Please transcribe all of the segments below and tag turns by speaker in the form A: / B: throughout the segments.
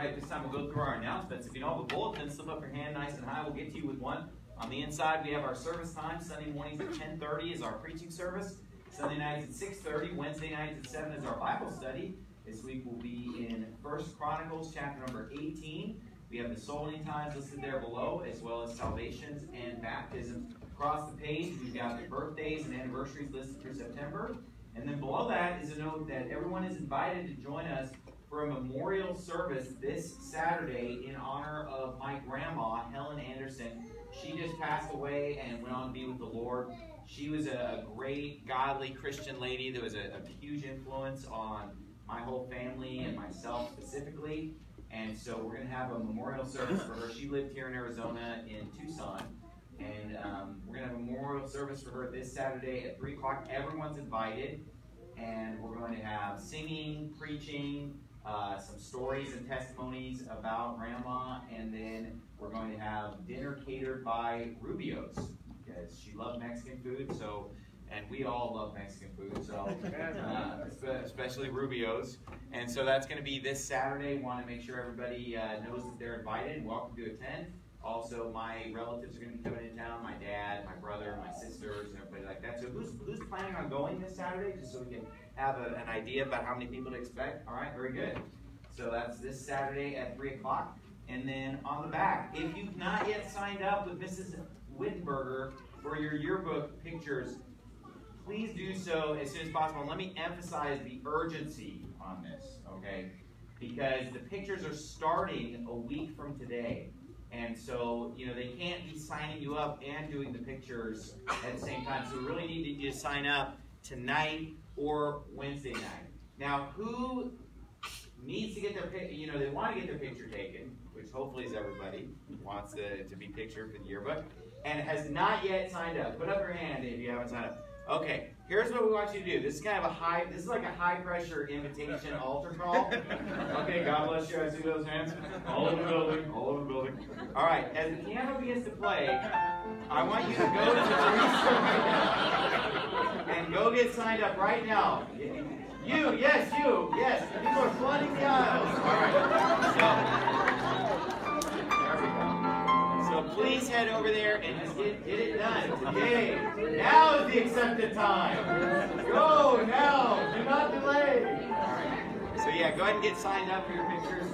A: right? This time we'll go through our announcements. If you don't have a bulletin, slip up your hand nice and high. We'll get to you with one. On the inside, we have our service time. Sunday mornings at 10.30 is our preaching service. Sunday nights at 6.30. Wednesday nights at 7 is our Bible study. This week will be in First Chronicles chapter number 18. We have the soul winning times listed there below, as well as salvations and baptisms. Across the page, we've got the birthdays and anniversaries listed for September. And then below that is a note that everyone is invited to join us for a memorial service this Saturday in honor of my grandma, Helen Anderson. She just passed away and went on to be with the Lord. She was a great, godly Christian lady that was a, a huge influence on my whole family and myself specifically. And so we're going to have a memorial service for her. She lived here in Arizona in Tucson. And um, we're going to have a memorial service for her this Saturday at 3 o'clock. Everyone's invited. And we're going to have singing, preaching, uh, some stories and testimonies about grandma, and then we're going to have dinner catered by Rubio's because she loved Mexican food. So, and we all love Mexican food, so uh, especially Rubio's. And so that's going to be this Saturday. Want to make sure everybody uh, knows that they're invited. Welcome to attend. Also, my relatives are going to be coming in town, my dad, my brother, my sisters, and everybody like that. So who's, who's planning on going this Saturday, just so we can have a, an idea about how many people to expect? All right, very good. So that's this Saturday at 3 o'clock. And then on the back, if you've not yet signed up with Mrs. Wittenberger for your yearbook pictures, please do so as soon as possible. And let me emphasize the urgency on this, okay? Because the pictures are starting a week from today. And so, you know, they can't be signing you up and doing the pictures at the same time. So we really need you to sign up tonight or Wednesday night. Now, who needs to get their, you know, they want to get their picture taken, which hopefully is everybody wants to, to be pictured for the yearbook, and has not yet signed up. Put up your hand if you haven't signed up. Okay, Here's what we want you to do. This is kind of a high, this is like a high pressure invitation altar call. Okay, God bless you. I see those hands all over the building, all over the building. All right, as the piano begins to play, I want you to go to Teresa right and go get signed up right now. You, yes, you, yes. People are flooding the aisles. All right. So, head over there and just get, get it done today. Now is the accepted time. Go now. Do not delay. So yeah, go ahead and get signed up for your pictures.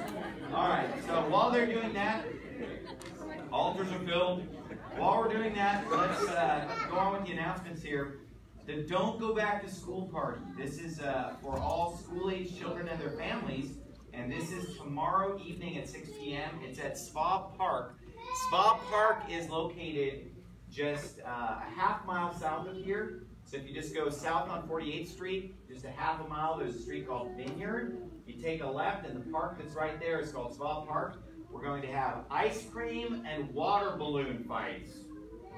A: All right. So while they're doing that, altars are filled. While we're doing that, let's uh, go on with the announcements here. The Don't Go Back to School Party. This is uh, for all school-age children and their families, and this is tomorrow evening at 6 p.m. It's at Spa Park. Spa Park is located just uh, a half mile south of here. So if you just go south on 48th Street, just a half a mile, there's a street called Vineyard. You take a left and the park that's right there is called Spa Park. We're going to have ice cream and water balloon fights.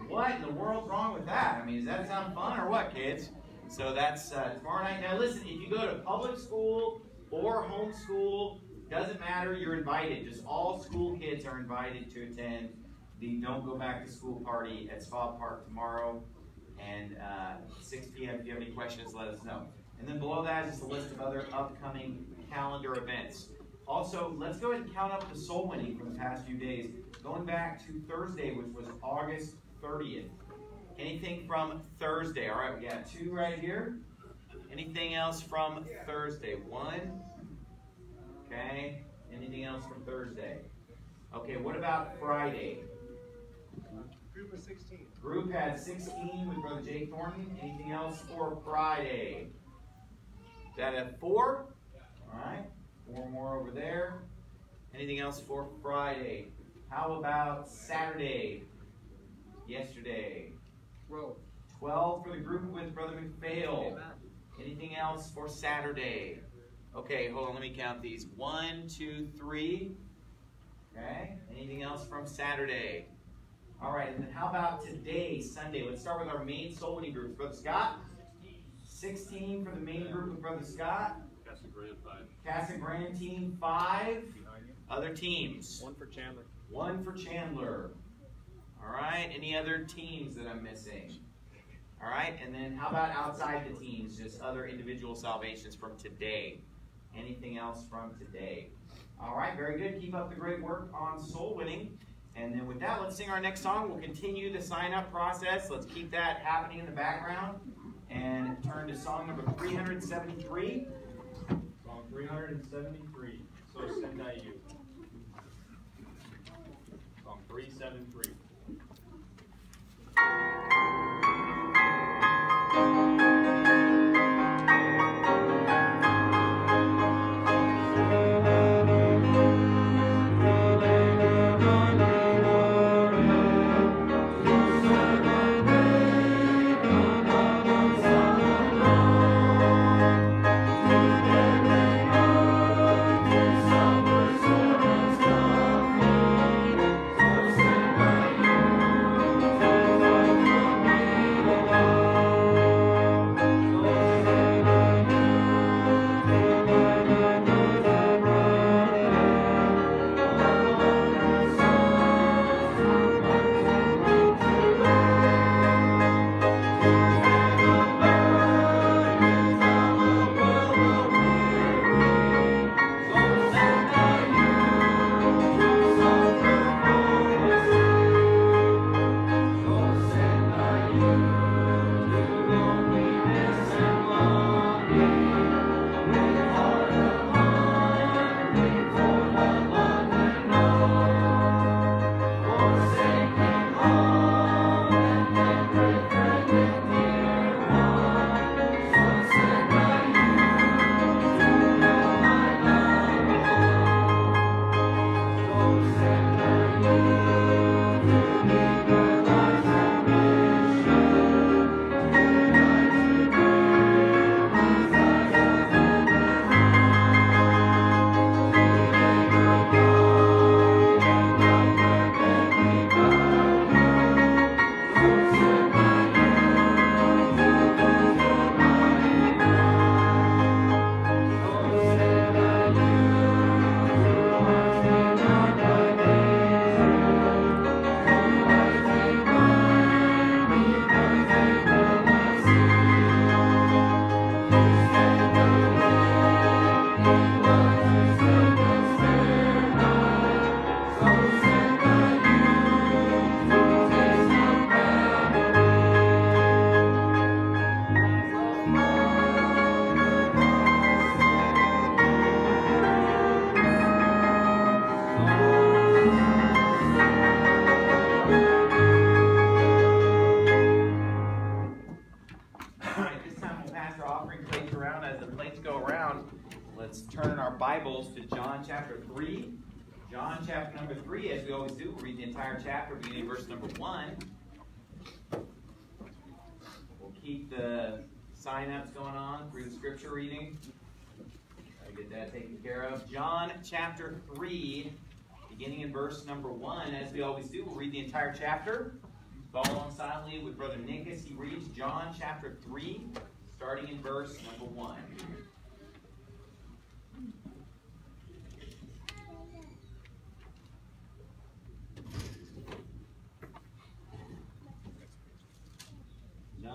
A: What in the world's wrong with that? I mean, does that sound fun or what, kids? So that's uh, tomorrow night. Now listen, if you go to public school or homeschool, doesn't matter, you're invited. Just all school kids are invited to attend the Don't Go Back to School party at Spa Park tomorrow. And uh, 6 p.m. If you have any questions, let us know. And then below that is a list of other upcoming calendar events. Also, let's go ahead and count up the soul winning for the past few days. Going back to Thursday, which was August 30th. Anything from Thursday? All right, we got two right here. Anything else from Thursday? One, Okay? Anything else from Thursday? Okay, what about Friday? Group of 16. Group had 16 with Brother Jay Thornton. Anything else for Friday? That at 4? All right. Four more over there. Anything else for Friday? How about Saturday? Yesterday. 12. 12 for the group with Brother McPhail. Anything else for Saturday? Okay, hold on, let me count these. One, two, three. Okay, anything else from Saturday? All right, and then how about today, Sunday? Let's start with our main soul winning groups. Brother Scott? 16 for the main group with Brother Scott. Casa Grande, five. Casa Grande team, five. Other teams? One for Chandler. One for Chandler. All right, any other teams that I'm missing? All right, and then how about outside the teams, just other individual salvations from today? anything else from today. All right, very good. Keep up the great work on soul winning. And then with that, let's sing our next song. We'll continue the sign up process. Let's keep that happening in the background and turn to song number 373.
B: Song 373, So Send I You. Song 373.
A: read the entire chapter, beginning verse number 1. We'll keep the sign-ups going on through the scripture reading. I get that taken care of. John chapter 3, beginning in verse number 1. As we always do, we'll read the entire chapter. Follow along silently with Brother Nick as he reads John chapter 3, starting in verse number 1.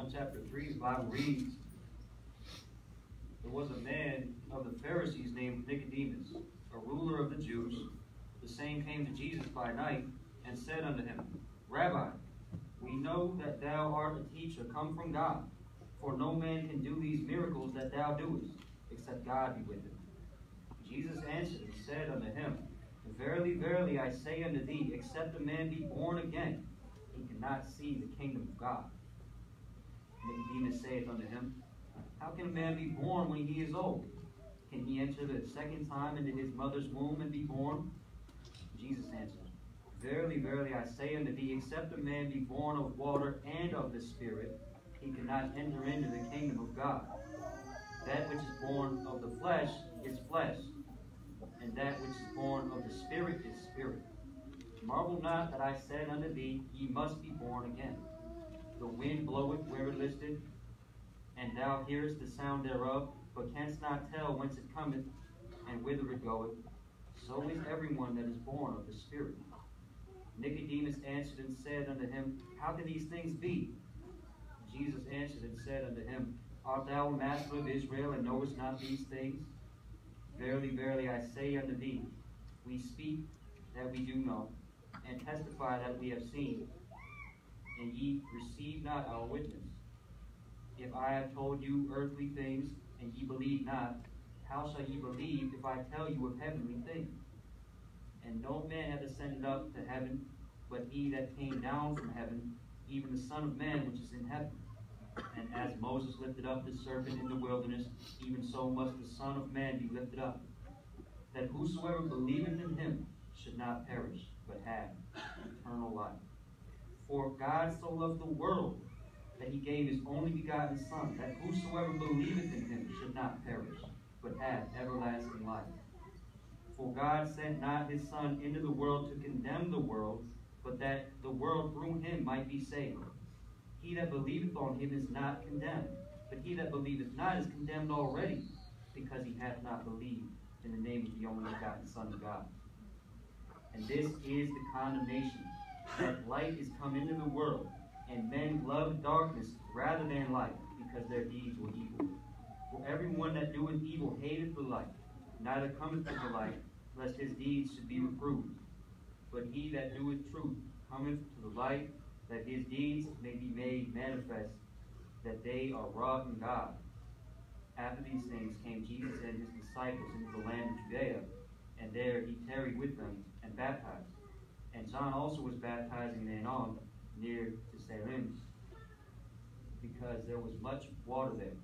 B: John chapter 3, the Bible reads, There was a man of the Pharisees named Nicodemus, a ruler of the Jews. The same came to Jesus by night and said unto him, Rabbi, we know that thou art a teacher come from God, for no man can do these miracles that thou doest, except God be with him. Jesus answered and said unto him, Verily, verily, I say unto thee, except a man be born again, he cannot see the kingdom of God. Nicodemus saith unto him, How can a man be born when he is old? Can he enter the second time into his mother's womb and be born? Jesus answered, Verily, verily, I say unto thee, except a man be born of water and of the Spirit, he cannot enter into the kingdom of God. That which is born of the flesh is flesh, and that which is born of the Spirit is spirit. Marvel not that I said unto thee, Ye must be born again the wind bloweth where it listeth, and thou hearest the sound thereof, but canst not tell whence it cometh and whither it goeth. So is everyone that is born of the Spirit. Nicodemus answered and said unto him, How can these things be? Jesus answered and said unto him, Art thou master of Israel, and knowest not these things? Verily, verily, I say unto thee, We speak that we do know, and testify that we have seen, and ye receive not our witness. If I have told you earthly things, and ye believe not, how shall ye believe if I tell you of heavenly things? And no man hath ascended up to heaven, but he that came down from heaven, even the Son of Man which is in heaven. And as Moses lifted up the serpent in the wilderness, even so must the Son of Man be lifted up, that whosoever believeth in him should not perish, but have eternal life. For God so loved the world that he gave his only begotten Son, that whosoever believeth in him should not perish, but have everlasting life. For God sent not his Son into the world to condemn the world, but that the world through him might be saved. He that believeth on him is not condemned, but he that believeth not is condemned already, because he hath not believed in the name of the only begotten Son of God. And this is the condemnation but light is come into the world, and men love darkness rather than light, because their deeds were evil. For everyone that doeth evil hateth the light, neither cometh to the light, lest his deeds should be reproved. But he that doeth truth cometh to the light, that his deeds may be made manifest, that they are wrought in God. After these things came Jesus and his disciples into the land of Judea, and there he tarried with them and baptized. And John also was baptizing in Aenon near to Salim, because there was much water there.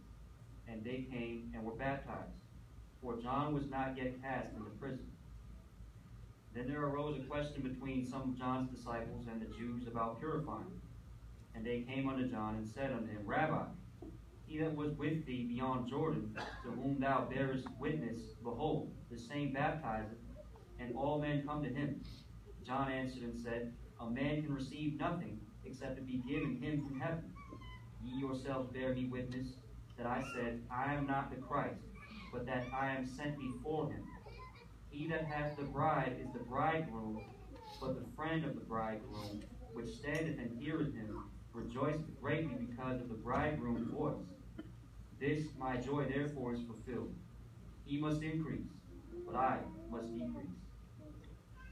B: And they came and were baptized, for John was not yet cast into prison. Then there arose a question between some of John's disciples and the Jews about purifying. And they came unto John and said unto him, Rabbi, he that was with thee beyond Jordan, to whom thou bearest witness, behold, the same baptizeth, and all men come to him. John answered and said, A man can receive nothing except it be given him from heaven. Ye yourselves bear me witness that I said, I am not the Christ, but that I am sent before him. He that hath the bride is the bridegroom, but the friend of the bridegroom, which standeth and heareth him, rejoiceth greatly because of the bridegroom's voice. This my joy therefore is fulfilled. He must increase, but I must decrease.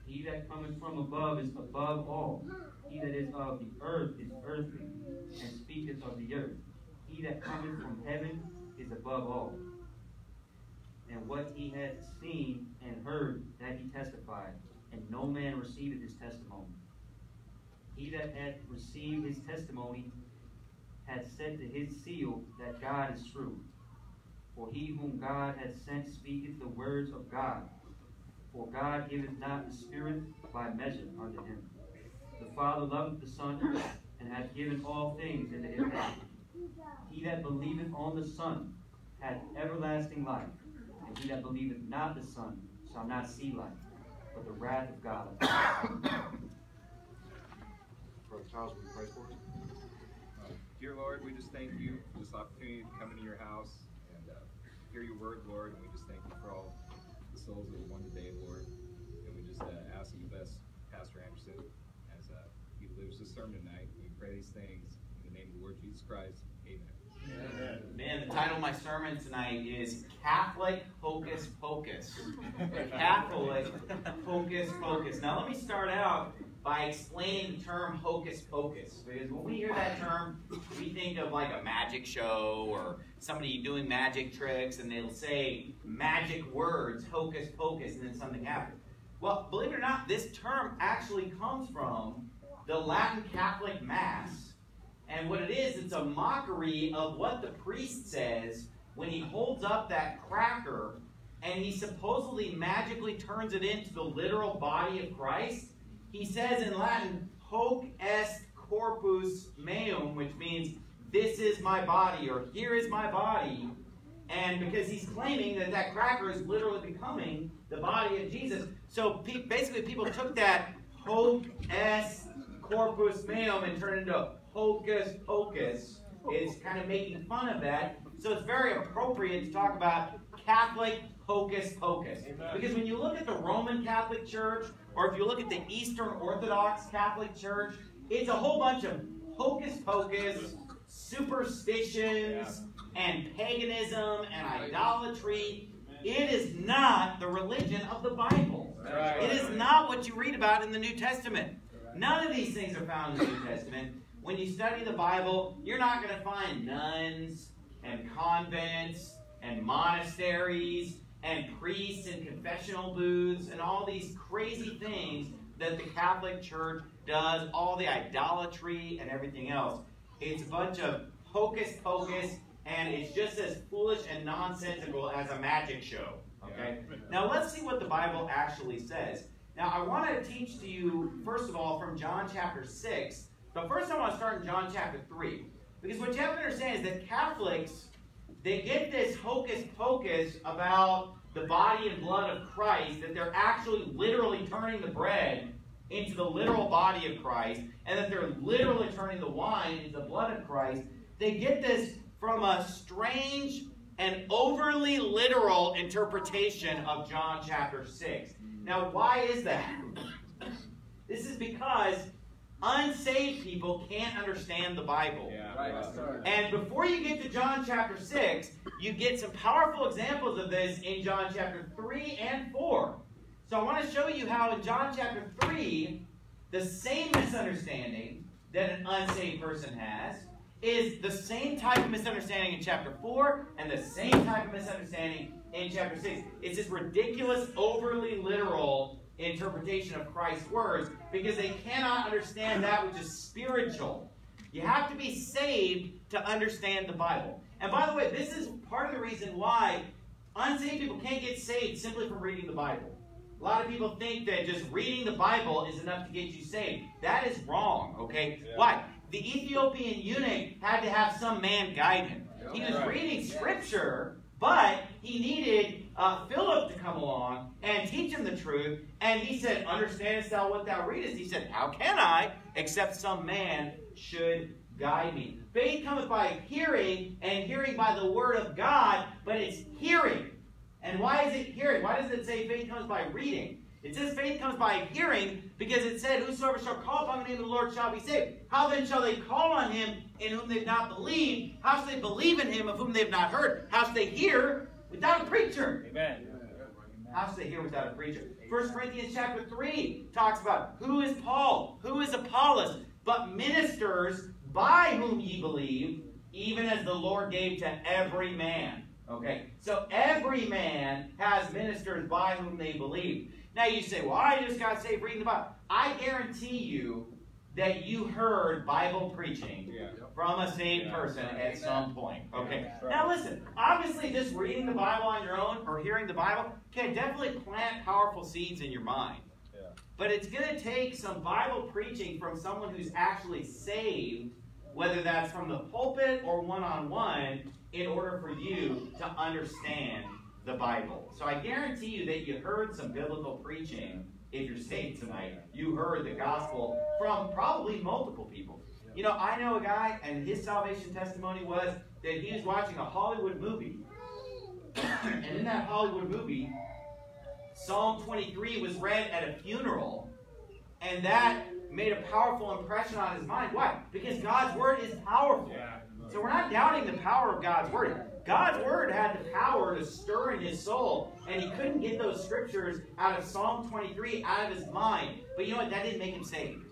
B: He that cometh from above is above all. He that is of the earth is earthly, and speaketh of the earth. He that cometh from heaven is above all. And what he hath seen and heard, that he testified, and no man received his testimony. He that hath received his testimony hath said to his seal that God is true. For he whom God hath sent speaketh the words of God for God giveth not the Spirit by measure unto him. The Father loveth the Son, and hath given all things into his hand. He that believeth on the Son hath everlasting life, and he that believeth not the Son shall not see life, but the wrath of God. Brother Charles, will you pray for us?
A: dear Lord, we just thank you for this opportunity to come into your house and uh, hear your word, Lord, and we just thank you for all souls are the one today, Lord. And we just uh, ask you bless Pastor Anderson as uh, he delivers the sermon tonight. We pray these things in the name of the Lord Jesus Christ. Amen. Amen. Man, the title of my sermon tonight is Catholic Hocus Pocus. Catholic Hocus Pocus. Now, let me start out by explaining the term hocus pocus. Because when we hear that term, we think of like a magic show or somebody doing magic tricks and they'll say magic words, hocus pocus, and then something happens. Well, believe it or not, this term actually comes from the Latin Catholic Mass. And what it is, it's a mockery of what the priest says when he holds up that cracker and he supposedly magically turns it into the literal body of Christ he says in Latin, hoc est corpus meum, which means this is my body or here is my body. And because he's claiming that that cracker is literally becoming the body of Jesus. So pe basically, people took that hoc est corpus meum and turned it into hocus pocus. It's kind of making fun of that. So it's very appropriate to talk about Catholic hocus pocus. Amen. Because when you look at the Roman Catholic Church, or if you look at the Eastern Orthodox Catholic Church, it's a whole bunch of hocus pocus, superstitions, yeah. and paganism and idolatry. It is not the religion of the Bible. Right. It is not what you read about in the New Testament. None of these things are found in the New Testament. When you study the Bible, you're not going to find nuns and convents and monasteries and priests and confessional booths and all these crazy things that the Catholic Church does, all the idolatry and everything else. It's a bunch of hocus pocus, and it's just as foolish and nonsensical as a magic show. Okay? Now let's see what the Bible actually says. Now I want to teach to you, first of all, from John chapter 6, but first I want to start in John chapter 3. Because what you have to understand is that Catholics, they get this hocus pocus about the body and blood of Christ, that they're actually literally turning the bread into the literal body of Christ, and that they're literally turning the wine into the blood of Christ, they get this from a strange and overly literal interpretation of John chapter 6. Now, why is that? this is because unsaved people can't understand the Bible. Yeah, right. And before you get to John chapter 6, you get some powerful examples of this in John chapter 3 and 4. So I want to show you how in John chapter 3, the same misunderstanding that an unsaved person has is the same type of misunderstanding in chapter 4 and the same type of misunderstanding in chapter 6. It's this ridiculous, overly literal interpretation of Christ's words because they cannot understand that which is spiritual. You have to be saved to understand the Bible. And by the way, this is part of the reason why unsaved people can't get saved simply from reading the Bible. A lot of people think that just reading the Bible is enough to get you saved. That is wrong, okay? Yeah. Why? The Ethiopian eunuch had to have some man guide him. He was reading scripture, but he needed uh, Philip to come along and teach him the truth. And he said, Understandest thou what thou readest? He said, How can I, except some man should guide me? Faith cometh by hearing, and hearing by the word of God, but it's hearing. And why is it hearing? Why does it say faith comes by reading? It says faith comes by hearing because it said, Whosoever shall call upon the name of the Lord shall be saved. How then shall they call on him in whom they've not believed, how should they believe in him of whom they've not heard? How should they hear without a preacher? Amen. How should they hear without a preacher? First Corinthians chapter 3 talks about who is Paul, who is Apollos, but ministers by whom ye believe, even as the Lord gave to every man. Okay, so every man has ministers by whom they believe. Now you say, well, I just got saved reading the Bible. I guarantee you that you heard Bible preaching yeah from a saved person at some point. Okay. Now listen, obviously just reading the Bible on your own or hearing the Bible can definitely plant powerful seeds in your mind. But it's going to take some Bible preaching from someone who's actually saved, whether that's from the pulpit or one on one, in order for you to understand the Bible. So I guarantee you that you heard some biblical preaching if you're saved tonight. You heard the
B: gospel
A: from probably multiple people. You know, I know a guy, and his salvation testimony was that he was watching a Hollywood movie. and in that Hollywood movie, Psalm 23 was read at a funeral, and that made a powerful impression on his mind. Why? Because God's word is powerful. Yeah, so we're not doubting the power of God's word. God's word had the power to stir in his soul, and he couldn't get those scriptures out of Psalm 23 out of his mind. But you know what? That didn't make him saved.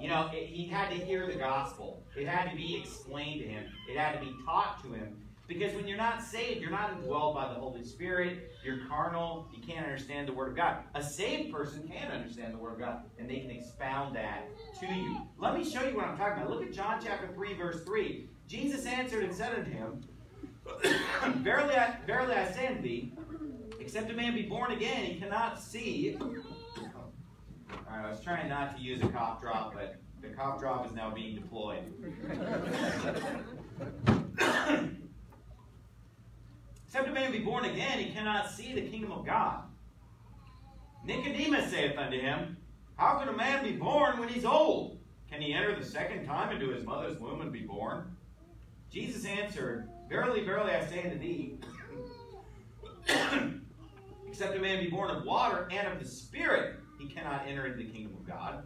A: You know, it, he had to hear the gospel. It had to be explained to him. It had to be taught to him. Because when you're not saved, you're not indwelled by the Holy Spirit. You're carnal. You can't understand the Word of God. A saved person can understand the Word of God, and they can expound that to you. Let me show you what I'm talking about. Look at John chapter 3, verse 3. Jesus answered and said unto him, Verily I, verily I say unto thee, except a man be born again, he cannot see I was trying not to use a cop drop, but the cop drop is now being deployed. Except a man be born again, he cannot see the kingdom of God. Nicodemus saith unto him, How can a man be born when he's old? Can he enter the second time into his mother's womb and be born? Jesus answered, Verily, verily, I say unto thee, Except a man be born of water and of the Spirit, he cannot enter into the kingdom of God.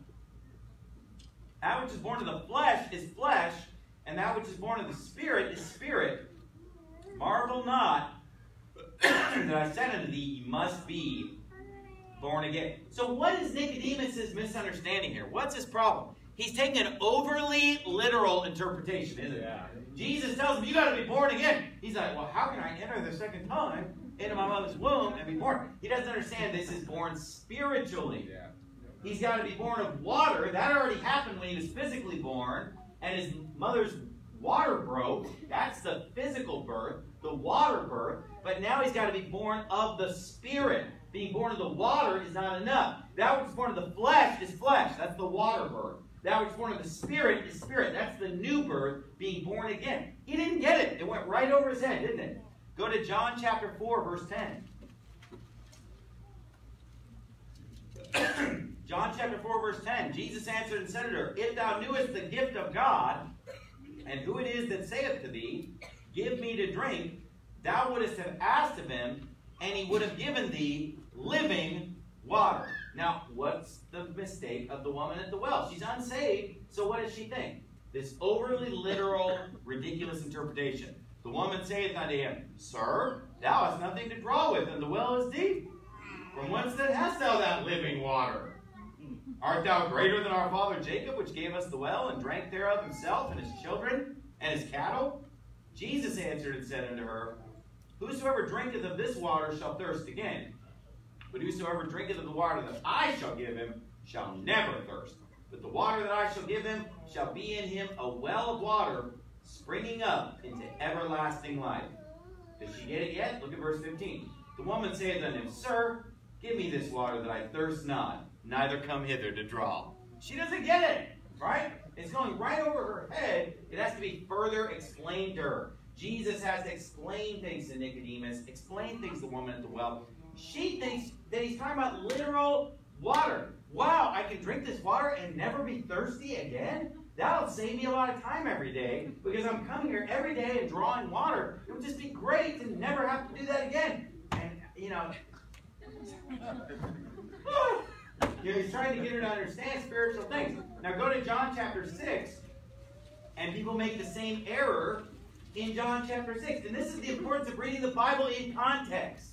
A: That which is born of the flesh is flesh, and that which is born of the spirit is spirit. Marvel not that I said unto thee, you must be born again. So, what is Nicodemus's misunderstanding here? What's his problem? He's taking an overly literal interpretation, isn't it? Yeah. Jesus tells him, you got to be born again. He's like, well, how can I enter the second time into my mother's womb and be born. He doesn't understand this is born spiritually. He's got to be born of water. That already happened when he was physically born, and his mother's water broke. That's the physical birth, the water birth. But now he's got to be born of the Spirit. Being born of the water is not enough. That which is born of the flesh is flesh. That's the water birth. That which is born of the Spirit is spirit. That's the new birth, being born again. He didn't get it. It went right over his head, didn't it? Go to John chapter 4, verse 10. John chapter 4, verse 10. Jesus answered and said to her, If thou knewest the gift of God, and who it is that saith to thee, Give me to drink, thou wouldst have asked of him, and he would have given thee living water. Now, what's the mistake of the woman at the well? She's unsaved, so what does she think? This overly literal, ridiculous interpretation. The woman saith unto him, Sir, thou hast nothing to draw with, and the well is deep. From whence then hast thou that living water? Art thou greater than our father Jacob, which gave us the well, and drank thereof himself, and his children, and his cattle? Jesus answered and said unto her, Whosoever drinketh of this water shall thirst again. But whosoever drinketh of the water that I shall give him shall never thirst. But the water that I shall give him shall be in him a well of water springing up into everlasting life. Does she get it yet? Look at verse 15. The woman saith unto him, Sir, give me this water that I thirst not, neither come hither to draw. She doesn't get it, right? It's going right over her head. It has to be further explained to her. Jesus has to explain things to Nicodemus, explain things to the woman at the well. She thinks that he's talking about literal water. Wow, I can drink this water and never be thirsty again? That'll save me a lot of time every day because I'm coming here every day and drawing water. It would just be great to never have to do that again. And, you know, you know, he's trying to get her to understand spiritual things. Now go to John chapter 6, and people make the same error in John chapter 6. And this is the importance of reading the Bible in context.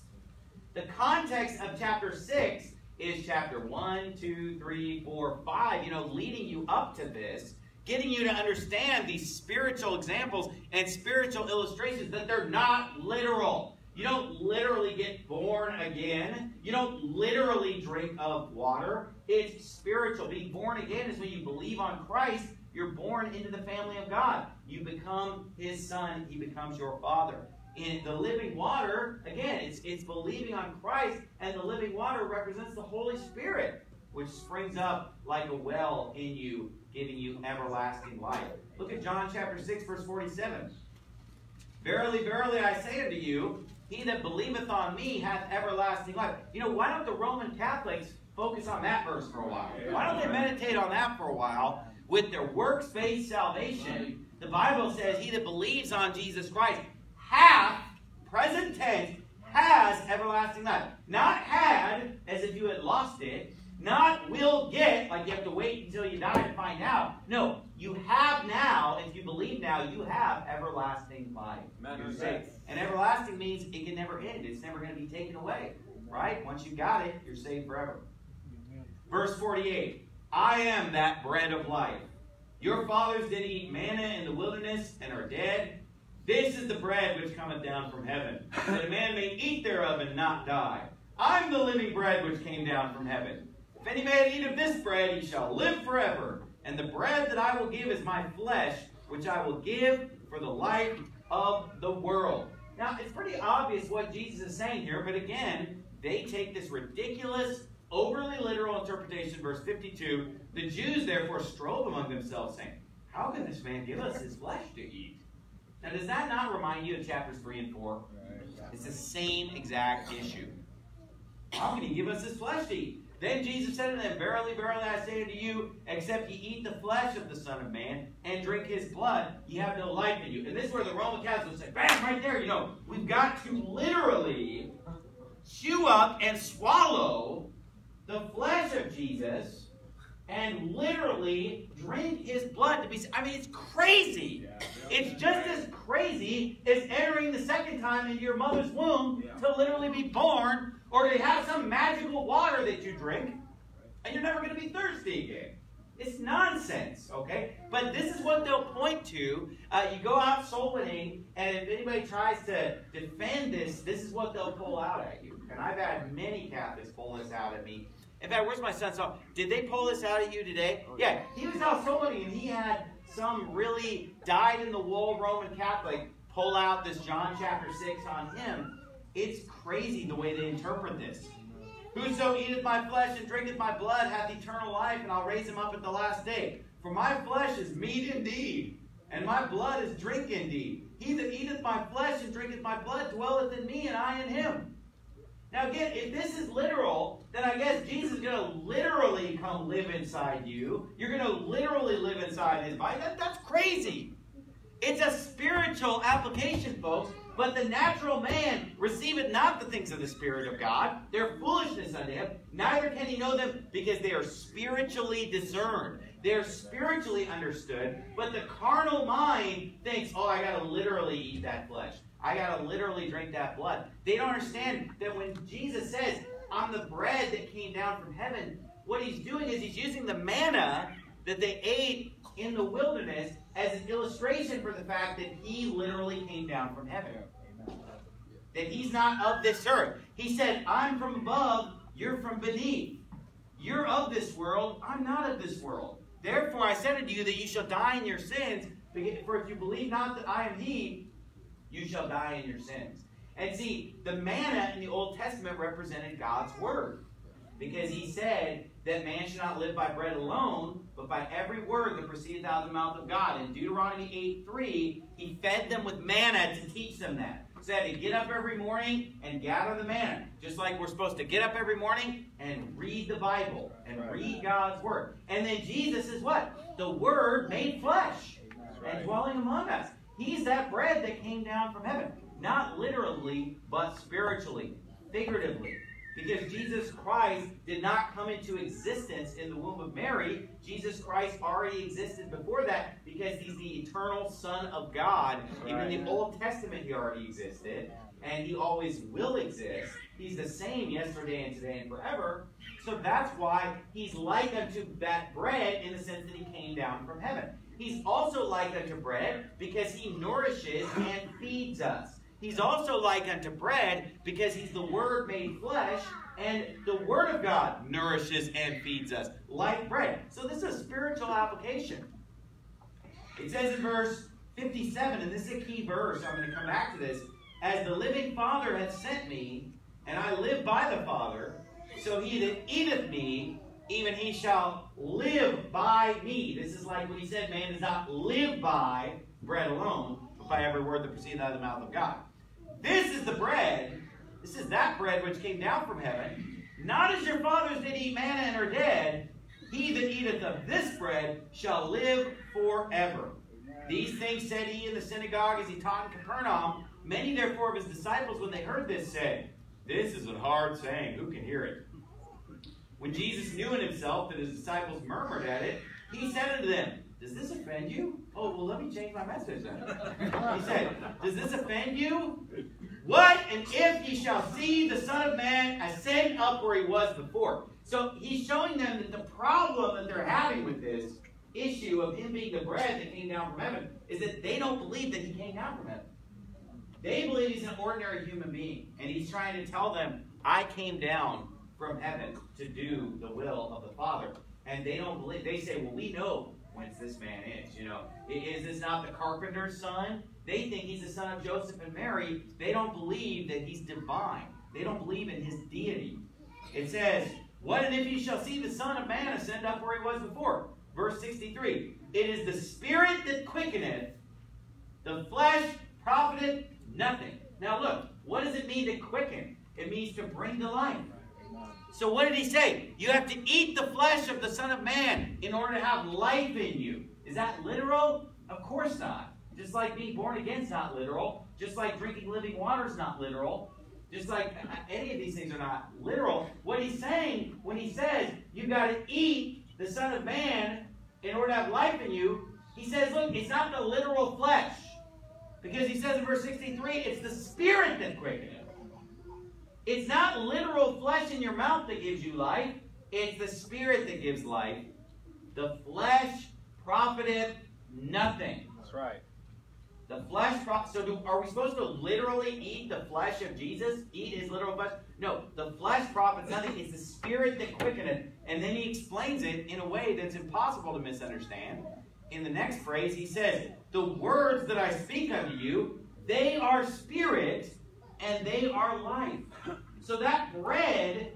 A: The context of chapter 6 is chapter 1, 2, 3, 4, 5, you know, leading you up to this getting you to understand these spiritual examples and spiritual illustrations that they're not literal. You don't literally get born again. You don't literally drink of water. It's spiritual. Being born again is when you believe on Christ, you're born into the family of God. You become his son, he becomes your father. In the living water, again, it's, it's believing on Christ, and the living water represents the Holy Spirit, which springs up like a well in you giving you everlasting life. Look at John chapter 6, verse 47. Verily, verily, I say unto you, he that believeth on me hath everlasting life. You know, why don't the Roman Catholics focus on that verse for a while? Why don't they meditate on that for a while with their works-based salvation? The Bible says, he that believes on Jesus Christ hath, present tense, has everlasting life. Not had, as if you had lost it, not will get, like you have to wait until you die to find out. No, you have now, if you believe now, you have everlasting life. You're safe. And everlasting means it can never end. It's never going to be taken away. Right? Once you got it, you're saved forever. Verse 48 I am that bread of life. Your fathers did eat manna in the wilderness and are dead. This is the bread which cometh down from heaven, that a man may eat thereof and not die. I'm the living bread which came down from heaven. If any man eat of this bread, he shall live forever. And the bread that I will give is my flesh, which I will give for the life of the world. Now, it's pretty obvious what Jesus is saying here, but again, they take this ridiculous, overly literal interpretation, verse 52. The Jews therefore strove among themselves, saying, How can this man give us his flesh to eat? Now, does that not remind you of chapters 3 and 4? It's the same exact issue. How can he give us his flesh to eat? Then Jesus said to them, Verily, verily, I say unto you, except ye eat the flesh of the Son of Man and drink his blood, ye have no life in you. And this is where the Roman Catholics say, bam, right there, you know, we've got to literally chew up and swallow the flesh of Jesus and literally drink his blood to be I mean, it's crazy. Yeah, it's just as crazy as entering the second time into your mother's womb yeah. to literally be born or they have some magical water that you drink and you're never going to be thirsty again. It's nonsense, okay? But this is what they'll point to. Uh, you go out soul winning, and if anybody tries to defend this, this is what they'll pull out at you. And I've had many Catholics pull this out at me. In fact, where's my son? So, Did they pull this out at you today? Oh, yeah. yeah, he was out soul winning, and he had some really dyed in the wool Roman Catholic pull out this John chapter 6 on him it's crazy the way they interpret this. Whoso eateth my flesh and drinketh my blood hath eternal life, and I'll raise him up at the last day. For my flesh is meat indeed, and my blood is drink indeed. He that eateth my flesh and drinketh my blood dwelleth in me, and I in him. Now again, if this is literal, then I guess Jesus is going to literally come live inside you. You're going to literally live inside his body. That, that's crazy. It's a spiritual application, folks. But the natural man receiveth not the things of the Spirit of God. They're foolishness unto him. Neither can he know them because they are spiritually discerned. They are spiritually understood. But the carnal mind thinks, oh, I got to literally eat that flesh. I got to literally drink that blood. They don't understand that when Jesus says, I'm the bread that came down from heaven, what he's doing is he's using the manna that they ate in the wilderness as an illustration for the fact that he literally came down from heaven that he's not of this earth. He said, I'm from above, you're from beneath. You're of this world, I'm not of this world. Therefore I said unto you that you shall die in your sins, for if you believe not that I am he, you shall die in your sins. And see, the manna in the Old Testament represented God's word. Because he said that man should not live by bread alone, but by every word that proceedeth out of the mouth of God. In Deuteronomy 8 3, he fed them with manna to teach them that said to get up every morning and gather the manna, just like we're supposed to get up every morning and read the Bible and right. read God's Word. And then Jesus is what? The Word made flesh right. and dwelling among us. He's that bread that came down from heaven, not literally, but spiritually, figuratively. Because Jesus Christ did not come into existence in the womb of Mary. Jesus Christ already existed before that because he's the eternal Son of God. Even in the Old Testament, he already existed. And he always will exist. He's the same yesterday and today and forever. So that's why he's like unto that bread in the sense that he came down from heaven. He's also like unto bread because he nourishes and feeds us. He's also like unto bread because he's the Word made flesh, and the Word of God nourishes and feeds us like bread. So this is a spiritual application. It says in verse 57, and this is a key verse, I'm going to come back to this. As the living Father hath sent me, and I live by the Father, so he that eateth me, even he shall live by me. This is like what he said, Man does not live by bread alone, but by every word that proceedeth out of the mouth of God. This is the bread. This is that bread which came down from heaven. Not as your fathers did eat manna and are dead. He that eateth of this bread shall live forever. These things said he in the synagogue as he taught in Capernaum. Many therefore of his disciples, when they heard this, said, This is a hard saying. Who can hear it? When Jesus knew in himself that his disciples murmured at it, he said unto them, does this offend you? Oh, well, let me change my message then. he said, Does this offend you? What and if ye shall see the Son of Man ascend up where he was before? So he's showing them that the problem that they're having with this issue of him being the bread that came down from heaven is that they don't believe that he came down from heaven. They believe he's an ordinary human being, and he's trying to tell them, I came down from heaven to do the will of the Father. And they don't believe, they say, Well, we know whence this man is. You know, is this not the carpenter's son? They think he's the son of Joseph and Mary. They don't believe that he's divine. They don't believe in his deity. It says, What and if you shall see the Son of Man ascend up where he was before? Verse 63. It is the spirit that quickeneth, the flesh profiteth nothing. Now look, what does it mean to quicken? It means to bring to life. So what did he say? You have to eat the flesh of the Son of Man in order to have life in you. Is that literal? Of course not. Just like being born again is not literal. Just like drinking living water is not literal. Just like uh, uh, any of these things are not literal. What he's saying when he says you have got to eat the Son of Man in order to have life in you, he says, look, it's not the literal flesh. Because he says in verse 63, it's the spirit that quickens. It's not literal flesh in your mouth that gives you life. It's the spirit that gives life. The flesh profiteth nothing. That's right. The flesh, so do, are we supposed to literally eat the flesh of Jesus? Eat his literal flesh? No, the flesh profits nothing. It's the spirit that quickeneth. And then he explains it in a way that's impossible to misunderstand. In the next phrase, he says, The words that I speak unto you, they are spirit and they are life. So that bread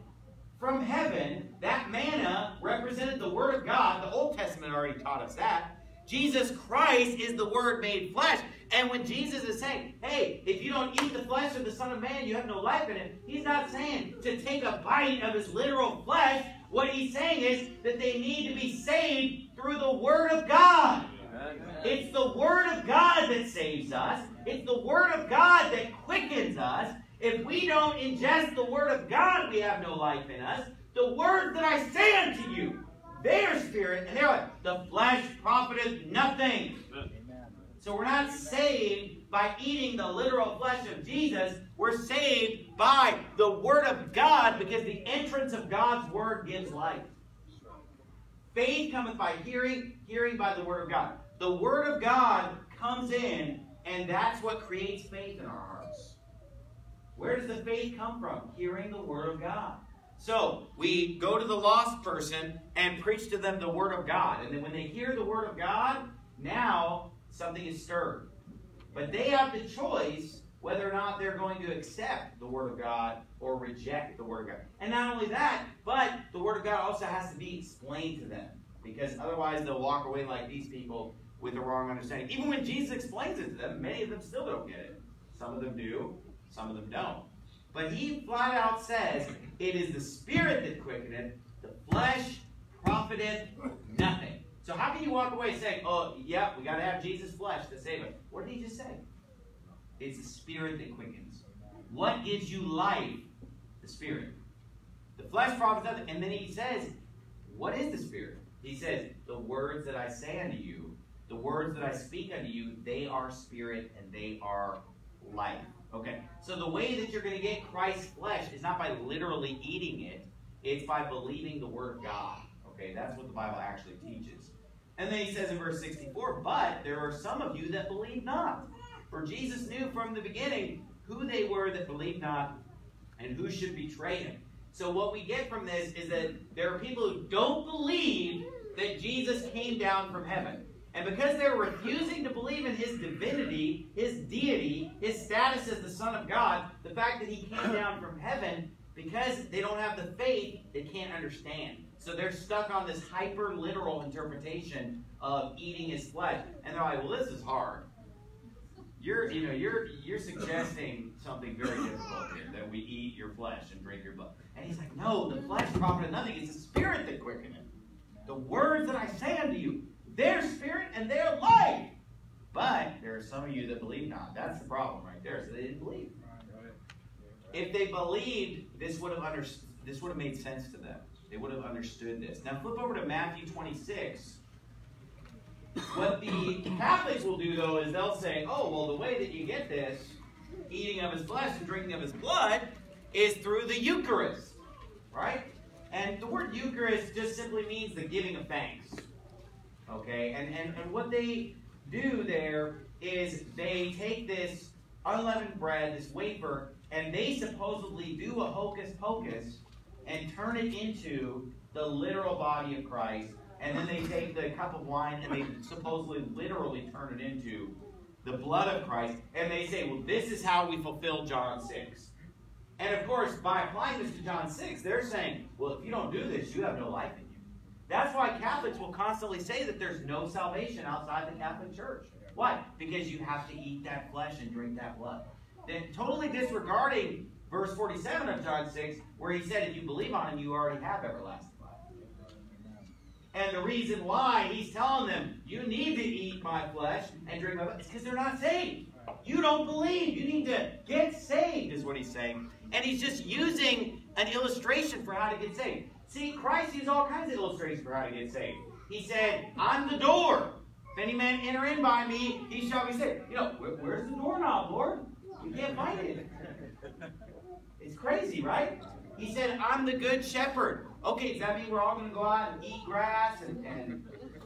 A: from heaven, that manna represented the Word of God. The Old Testament already taught us that. Jesus Christ is the Word made flesh. And when Jesus is saying, hey, if you don't eat the flesh of the Son of Man, you have no life in it, he's not saying to take a bite of his literal flesh. What he's saying is that they need to be saved through the Word of God. Amen. It's the Word of God that saves us. It's the Word of God that quickens us. If we don't ingest the word of God, we have no life in us. The words that I say unto you, they are spirit, and they're what? The flesh profiteth nothing. Amen. So we're not saved by eating the literal flesh of Jesus. We're saved by the word of God because the entrance of God's word gives life. Faith cometh by hearing, hearing by the word of God. The word of God comes in, and that's what creates faith in our hearts. Where does the faith come from? Hearing the Word of God. So we go to the lost person and preach to them the Word of God. And then when they hear the Word of God, now something is stirred. But they have the choice whether or not they're going to accept the Word of God or reject the Word of God. And not only that, but the Word of God also has to be explained to them because otherwise they'll walk away like these people with the wrong understanding. Even when Jesus explains it to them, many of them still don't get it. Some of them do, some of them don't. But he flat out says, it is the spirit that quickeneth, the flesh profiteth nothing. So how can you walk away saying, oh, yeah, we got to have Jesus' flesh to save us? What did he just say? It's the spirit that quickens. What gives you life? The spirit. The flesh profits nothing. And then he says, what is the spirit? He says, the words that I say unto you, the words that I speak unto you, they are spirit and they are life. Okay, so the way that you're going to get Christ's flesh is not by literally eating it, it's by believing the word of God. Okay, that's what the Bible actually teaches. And then he says in verse 64, But there are some of you that believe not. For Jesus knew from the beginning who they were that believed not and who should betray him. So what we get from this is that there are people who don't believe that Jesus came down from heaven. And because they're refusing to believe in his divinity, his deity, Son of God, the fact that he came down from heaven, because they don't have the faith, they can't understand. So they're stuck on this hyper literal interpretation of eating his flesh. And they're like, well, this is hard. You're, you know, you're, you're suggesting something very difficult here, that we eat your flesh and drink your blood. And he's like, no, the flesh profiteth nothing. It's the spirit that quickeneth. The words that I say unto you, their spirit and their life. But there are some of you that believe not. That's the problem right there. So they didn't believe. If they believed, this would have under, this would have made sense to them. They would have understood this. Now flip over to Matthew 26. What the Catholics will do though is they'll say, "Oh, well, the way that you get this, eating of his flesh and drinking of his blood, is through the Eucharist." Right? And the word Eucharist just simply means the giving of thanks. Okay? And and and what they do there is they take this unleavened bread, this wafer, and they supposedly do a hocus pocus and turn it into the literal body of Christ. And then they take the cup of wine and they supposedly literally turn it into the blood of Christ. And they say, well, this is how we fulfill John 6. And of course, by applying this to John 6, they're saying, well, if you don't do this, you have no life that's why Catholics will constantly say that there's no salvation outside the Catholic Church. Why? Because you have to eat that flesh and drink that blood. Then totally disregarding verse 47 of John 6, where he said, if you believe on him, you already have everlasting life. And the reason why he's telling them, you need to eat my flesh and drink my blood, is because they're not saved. You don't believe. You need to get saved, is what he's saying. And he's just using an illustration for how to get saved. See, Christ used all kinds of illustrations for how to get saved. He said, I'm the door. If any man enter in by me, he shall be saved. You know, where, where's the doorknob, Lord? You can't find it. It's crazy, right? He said, I'm the good shepherd. Okay, does that mean we're all going to go out and eat grass and, and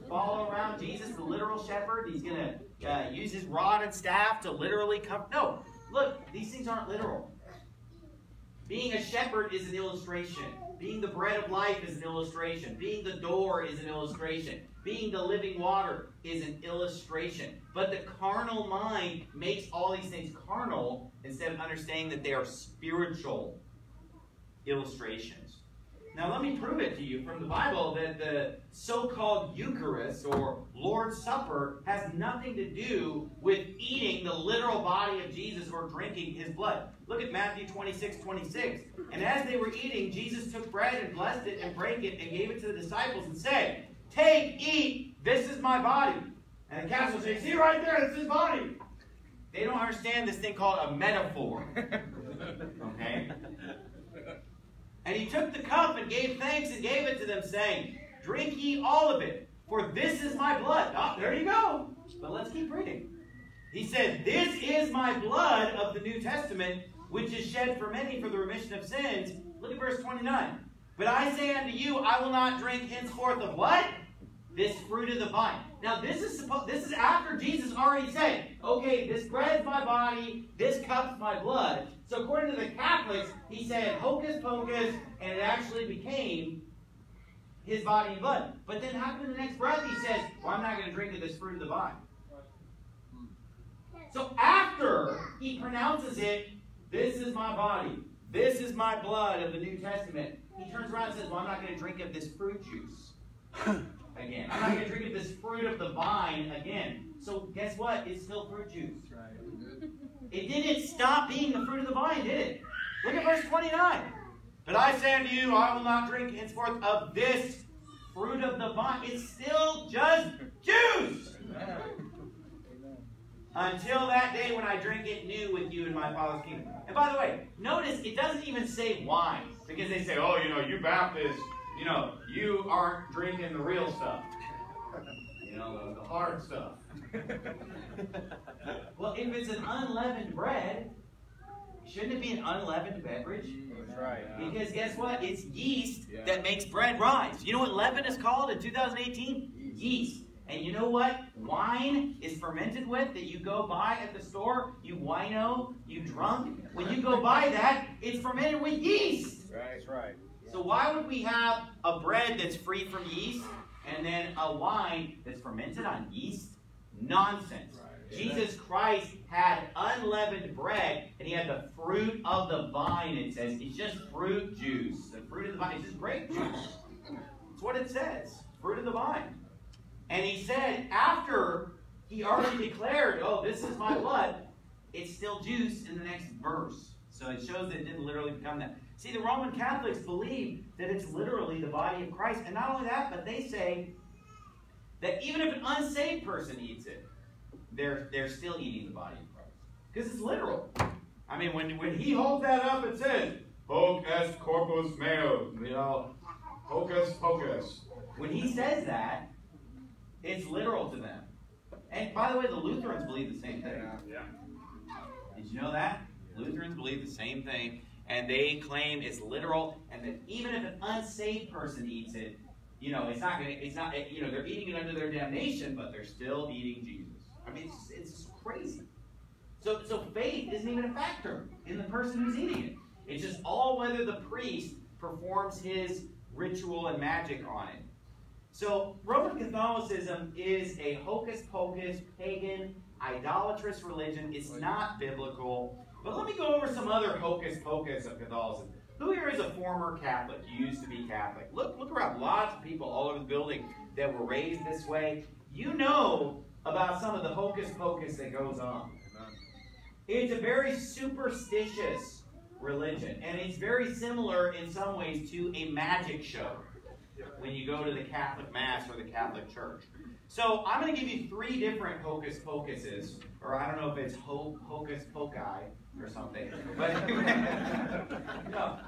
A: follow around Jesus, the literal shepherd? He's going to uh, use his rod and staff to literally come. No, look, these things aren't literal. Being a shepherd is an illustration. Being the bread of life is an illustration. Being the door is an illustration. Being the living water is an illustration. But the carnal mind makes all these things carnal instead of understanding that they are spiritual illustration. Now let me prove it to you from the Bible that the so-called Eucharist or Lord's Supper has nothing to do with eating the literal body of Jesus or drinking his blood. Look at Matthew 26, 26. And as they were eating, Jesus took bread and blessed it and brake it and gave it to the disciples and said, Take, eat, this is my body. And the castle says, See right there, it's his body. They don't understand this thing called a metaphor. okay? And he took the cup and gave thanks and gave it to them, saying, Drink ye all of it, for this is my blood. Ah, there you go. But let's keep reading. He said, This is my blood of the New Testament, which is shed for many for the remission of sins. Look at verse 29. But I say unto you, I will not drink henceforth of what? this fruit of the vine. Now this is supposed this is after Jesus already said, okay, this bread is my body, this cup is my blood. So according to the Catholics, he said hocus pocus, and it actually became his body and blood. But then after the next breath he says, Well, I'm not going to drink of this fruit of the vine? So after he pronounces it, this is my body, this is my blood of the New Testament, he turns around and says, Well, I'm not going to drink of this fruit juice. again. I'm not going to drink of this fruit of the vine again. So guess what? It's still fruit juice. Right. It didn't stop being the fruit of the vine, did it? Look at verse 29. But I say unto you, I will not drink henceforth of this fruit of the vine. It's still just juice. Amen. Until that day when I drink it new with you in my Father's kingdom. And by the way, notice it doesn't even say wine. Because they say, oh, you know, you Baptists, you know, you aren't drinking the real stuff. You know, the, the hard stuff. well, if it's an unleavened bread, shouldn't it be an unleavened beverage? That's right. Yeah. Because guess what? It's yeast yeah. that makes bread rise. You know what leaven is called in 2018? Yeast. And you know what wine is fermented with that you go buy at the store, you wino, you drunk? When you go buy that, it's fermented with yeast. Right, that's right. So why would we have a bread that's free from yeast and then a wine that's fermented on yeast? Nonsense. Right. Jesus Christ had unleavened bread and he had the fruit of the vine, it says. It's just fruit juice. The fruit of the vine is just grape juice. That's what it says. Fruit of the vine. And he said, after he already declared, oh, this is my blood, it's still juice in the next verse. So it shows that it didn't literally become that. See, the Roman Catholics believe that it's literally the body of Christ. And not only that, but they say that even if an unsaved person eats it, they're, they're still eating the body of Christ. Because it's literal. I mean, when, when he holds that up and says, Hoc est corpus meo," you know, hocus pocus. When he says that, it's literal to them. And by the way, the Lutherans believe the same thing. Yeah. Did you know that? Lutherans believe the same thing and they claim it's literal, and that even if an unsaved person eats it, you know, it's not gonna, it's not, you know, they're eating it under their damnation, but they're still eating Jesus. I mean, it's it's just crazy. So, so faith isn't even a factor in the person who's eating it. It's just all whether the priest performs his ritual and magic on it. So Roman Catholicism is a hocus pocus, pagan, idolatrous religion. It's not biblical. But let me go over some other hocus pocus of Catholicism. Who here is a former Catholic? You used to be Catholic. Look, look around. Lots of people all over the building that were raised this way. You know about some of the hocus pocus that goes on. It's a very superstitious religion, and it's very similar in some ways to a magic show when you go to the Catholic Mass or the Catholic Church. So I'm going to give you three different hocus pocuses, or I don't know if it's ho- hocus pocus or something. But no,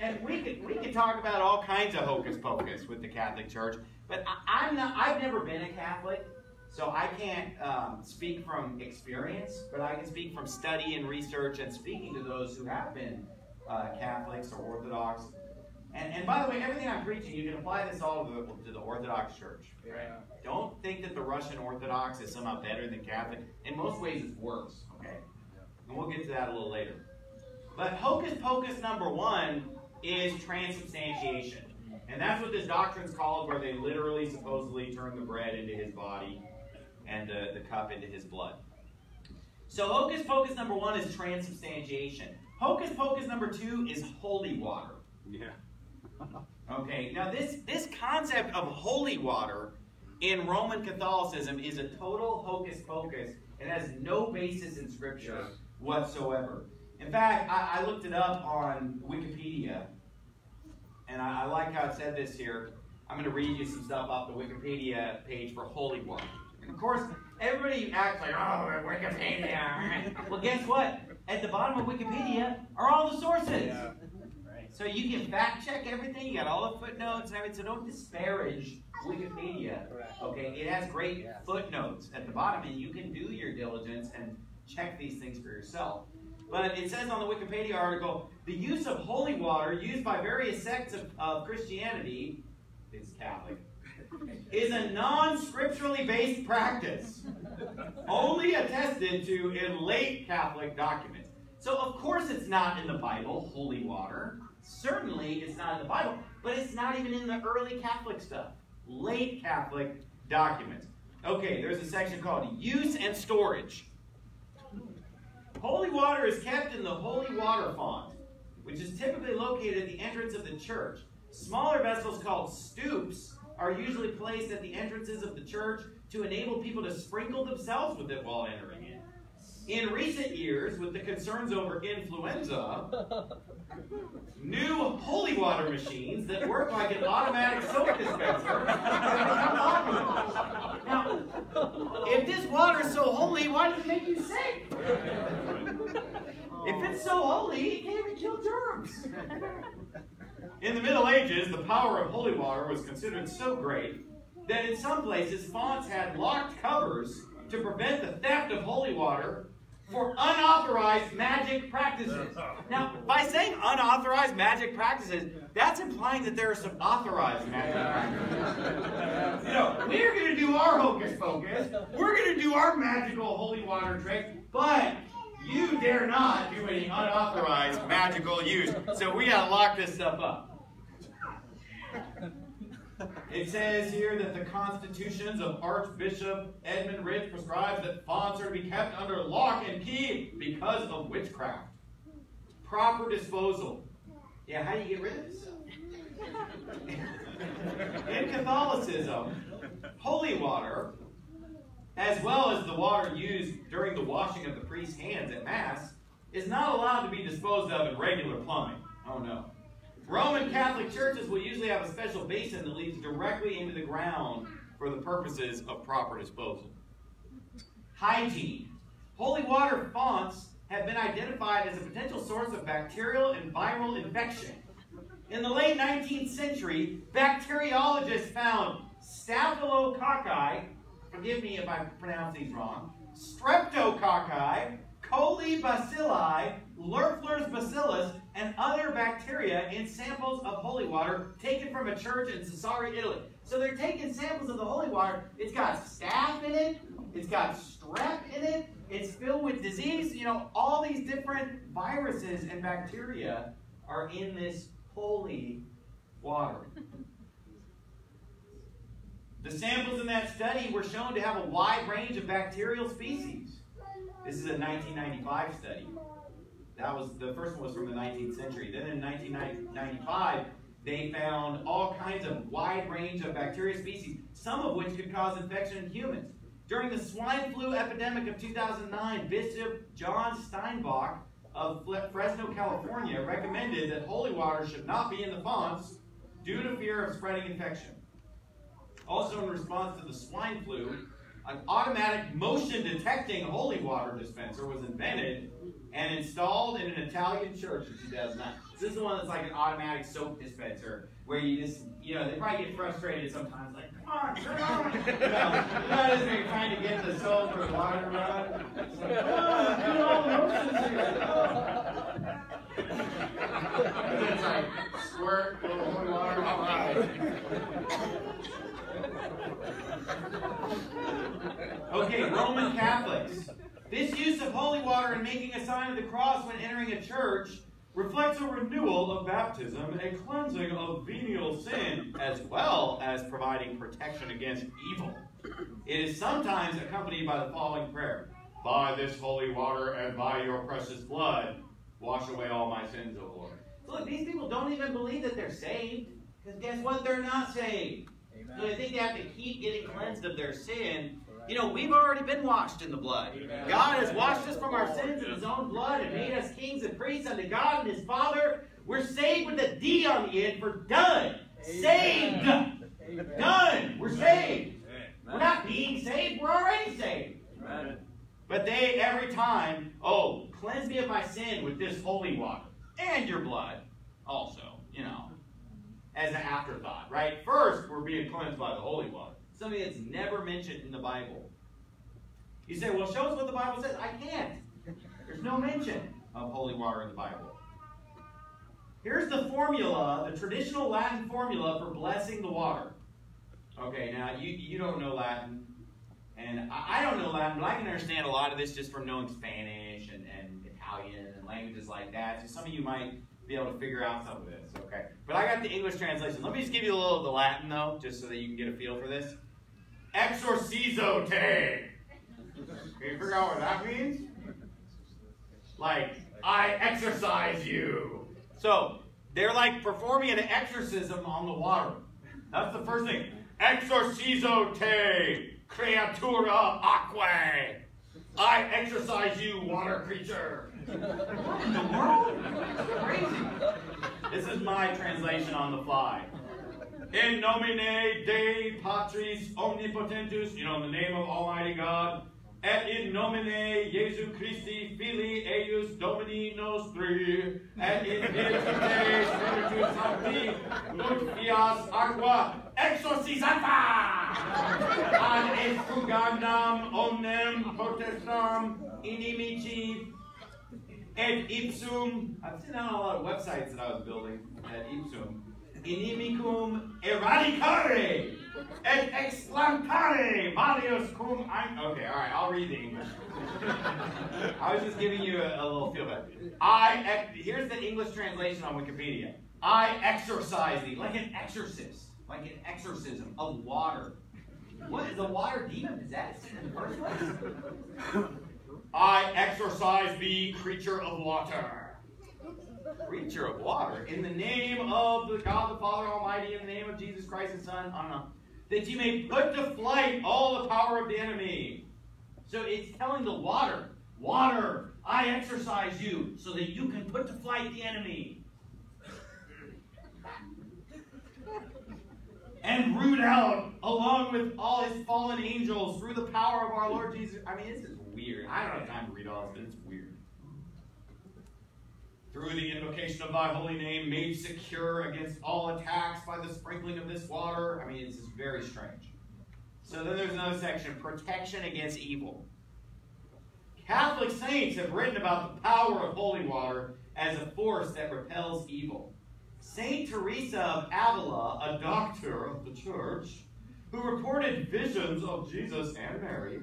A: and we could we could talk about all kinds of hocus pocus with the Catholic Church, but I, am not. I've never been a Catholic, so I can't um, speak from experience, but I can speak from study and research and speaking to those who have been uh, Catholics or Orthodox. And, and by the way, everything I'm preaching, you can apply this all to the, to the Orthodox Church. Right? Yeah. Don't think that the Russian Orthodox is somehow better than Catholic. In most ways, it's worse. Okay, and we'll get to that a little later. But hocus pocus number one is transubstantiation. And that's what this doctrine's called, where they literally supposedly turn the bread into his body and the, the cup into his blood. So hocus pocus number one is transubstantiation. Hocus pocus number two is holy water. Yeah. okay, now this, this concept of holy water in Roman Catholicism is a total hocus pocus. It has no basis in Scripture whatsoever. In fact, I, I looked it up on Wikipedia, and I, I like how it said this here. I'm going to read you some stuff off the Wikipedia page for Holy Water. And of course, everybody acts like, oh, Wikipedia. well, guess what? At the bottom of Wikipedia are all the sources. Yeah. Right. So you can fact check everything. You got all the footnotes and everything. So don't disparage Wikipedia. Correct. Okay, it has great yeah. footnotes at the bottom, and you can do your diligence and check these things for yourself. But it says on the Wikipedia article, the use of holy water used by various sects of, of Christianity, is Catholic, is a non-scripturally based practice, only attested to in late Catholic documents. So of course it's not in the Bible, holy water. Certainly it's not in the Bible, but it's not even in the early Catholic stuff, late Catholic documents. Okay, there's a section called use and storage. Holy water is kept in the holy water font, which is typically located at the entrance of the church. Smaller vessels called stoops are usually placed at the entrances of the church to enable people to sprinkle themselves with it while entering it.
C: In recent years,
A: with the concerns over influenza, new holy water machines that work like an automatic soap dispenser.
C: now, if this water is so holy,
A: why does it make you sick? if it's so holy, it can't even kill germs. In the Middle Ages, the power of holy water was considered so great that in some places fonts had locked covers to prevent the theft of holy water for unauthorized magic practices. Now, by saying unauthorized magic practices, that's implying that there are some authorized magic
C: practices.
A: You know, we're going to do our hocus pocus, we're going to do our magical holy water trick, but you dare not do any unauthorized magical use. So we got to lock this stuff up. It says here that the constitutions of Archbishop Edmund Rich prescribes that fonts are to be kept under lock and key because of witchcraft. Proper disposal. Yeah, how do you get rid of this? In Catholicism, holy water, as well as the water used during the washing of the priest's hands at Mass, is not allowed to be disposed of in regular plumbing. Oh no.
B: Roman Catholic
A: churches will usually have a special basin that leads directly into the ground for the purposes of proper disposal. Hygiene. Holy water fonts have been identified as a potential source of bacterial and viral infection. In the late 19th century, bacteriologists found staphylococci, forgive me if I pronounce these wrong, streptococci, colibacilli, Löffler's bacillus, and other bacteria in samples of holy water taken from a church in Sassari, Italy. So they're taking samples of the holy water. It's got staph in it. It's got strep in it. It's filled with disease. You know, all these different viruses and bacteria are in this holy water. the samples in that study were shown to have a wide range of bacterial species. This is a 1995 study. That was the first one was from the 19th century. Then in 1995, they found all kinds of wide range of bacteria species, some of which could cause infection in humans. During the swine flu epidemic of 2009, Bishop John Steinbock of Fresno, California, recommended that holy water should not be in the ponds due to fear of spreading infection. Also, in response to the swine flu, an automatic motion detecting holy water dispenser was invented and installed in an Italian church in 2009. So this is the one that's like an automatic soap dispenser where you just, you know, they probably get frustrated sometimes, like, come on, turn on! you know, you know they're trying to get the soap or water run. It's like, oh, get all the horses here! Oh.
C: it's like, squirt, little water, all right.
A: okay, Roman Catholics. This use of holy water and making a sign of the cross when entering a church reflects a renewal of baptism, a cleansing of venial sin, as well as providing protection against evil. It is sometimes accompanied by the following prayer By this holy water and by your precious blood, wash away all my sins, O Lord. Look, these people don't even believe that they're saved, because guess what? They're not saved. Amen. So they think they have to keep getting cleansed of their sin you know, we've already been washed in the blood. Amen. God has washed us from our sins in his own blood and made us kings and priests unto God and his Father. We're saved with a D on the end for done. Saved. Amen. Done. We're saved. We're not being saved. We're already saved. Amen. But they, every time, oh, cleanse me of my sin with this holy water and your blood also, you know, as an afterthought, right? First, we're being cleansed by the holy water. Something that's never mentioned in the Bible. You say, well, show us what the Bible says. I can't. There's no mention of holy water in the Bible. Here's the formula, the traditional Latin formula for blessing the water. Okay, now you, you don't know Latin, and I, I don't know Latin, but I can understand a lot of this just from knowing Spanish and, and Italian and languages like that. So some of you might be able to figure out some of this, okay? But I got the English translation. Let me just give you a little of the Latin, though, just so that you can get a feel for this. Exorcizo today. Can you figure out what that means? Like, I exorcise you. So, they're like performing an exorcism on the water. That's the first thing. Exorcizo te creatura aquae. I exorcise you, water creature.
C: What in the world? is crazy.
A: This is my translation on the fly. In nomine Dei Patris Omnipotentus, you know, in the name of Almighty God, et in nomine Jesu Christi Filii eius Domini nostri, et in nomine Spiritus Sancti, ut fias aqua exorcizata! Ad expugandam omnem potestam inimici et ipsum. I've seen on a lot of websites that I was building at ipsum inimicum eradicare et explantare malios cum Okay, all right, I'll read the English. I was just giving you a, a little feel I, here's the English translation on Wikipedia. I exorcise thee, like an exorcist, like an exorcism of water. What is a water demon? Is that in the first place? I exorcise thee, creature of water creature of water, in the name of the God the Father Almighty, in the name of Jesus Christ the Son, on that you may put to flight all the power of the enemy. So it's telling the water, water, I exercise you so that you can put to flight the enemy. and root out along with all his fallen angels through the power of our Lord Jesus. I mean, this is weird. I don't have time to read all this, but it's through the invocation of thy holy name, made secure against all attacks by the sprinkling of this water. I mean, this is very strange. So then there's another section, protection against evil. Catholic saints have written about the power of holy water as a force that repels evil. St. Teresa of Avila, a doctor of the church, who reported visions of Jesus and Mary,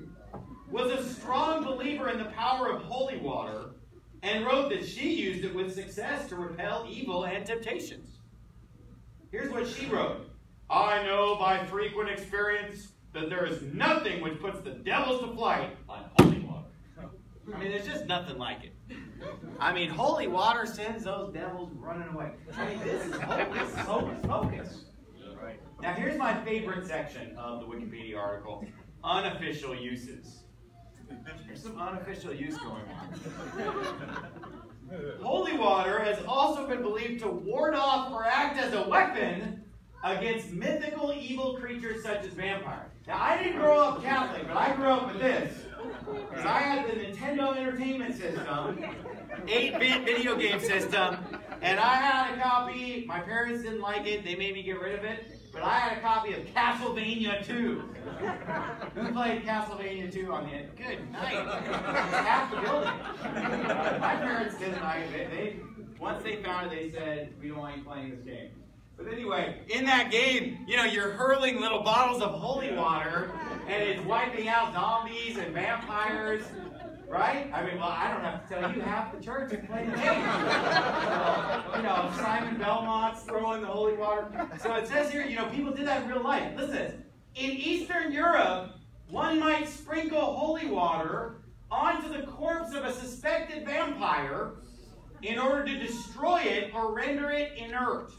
A: was a strong believer in the power of holy water and wrote that she used it with success to repel evil and temptations. Here's what she wrote I know by frequent experience that there is nothing which puts the devils to flight like holy water. I mean, there's just nothing like it. I mean, holy water sends those devils running away. I mean, this is hocus pocus Now, here's my favorite section of the Wikipedia article unofficial uses. There's some unofficial use going on. Holy water has also been believed to ward off or act as a weapon against mythical evil creatures such as vampires. Now, I didn't grow up Catholic, but I grew up with this. Because I had the Nintendo Entertainment System, 8-bit video game system, and I had a copy. My parents didn't like it. They made me get rid of it. But I had a copy of Castlevania 2. Who played Castlevania 2 on the Good night. Half the building. My parents didn't like it. They, they, once they found it, they said, we don't like playing this game. But anyway, in that game, you know, you're hurling little bottles of holy water, and it's wiping out zombies and vampires Right? I mean, well, I don't have to tell you, half the church is playing games. So, you know, Simon Belmont's throwing the holy water. So it says here, you know, people did that in real life. Listen, in Eastern Europe, one might sprinkle holy water onto the corpse of a suspected vampire in order to destroy it or render it inert.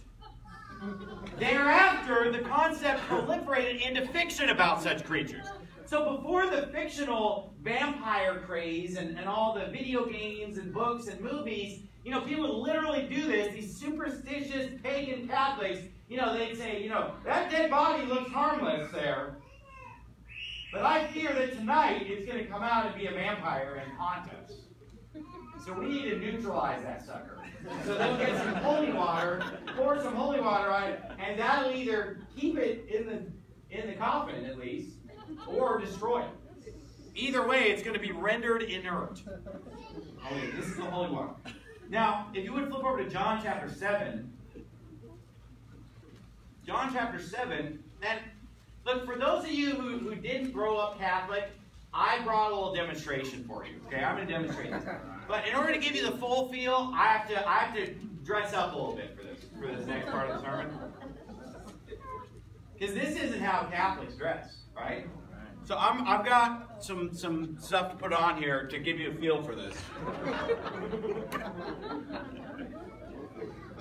A: Thereafter, the concept proliferated into fiction about such creatures. So before the fictional vampire craze and, and all the video games and books and movies, you know, people would literally do this. These superstitious pagan Catholics, you know, they'd say, you know, that dead body looks harmless there. But I fear that tonight it's going to come out and be a vampire and haunt us. So we need to neutralize that sucker. So they'll get some holy water, pour some holy water on it, and that'll either keep it in the in the coffin at least, or destroy it. Either way, it's going to be rendered inert. Okay, oh, this is the holy one. Now, if you would flip over to John chapter 7, John chapter 7, and look, for those of you who, who didn't grow up Catholic, I brought a little demonstration for you. Okay, I'm going to demonstrate this. But in order to give you the full feel, I have to I have to dress up a little bit for this for this next part of the sermon. Because this isn't how Catholics dress, right? So I'm, I've got some, some stuff to put on here to give you a feel for this.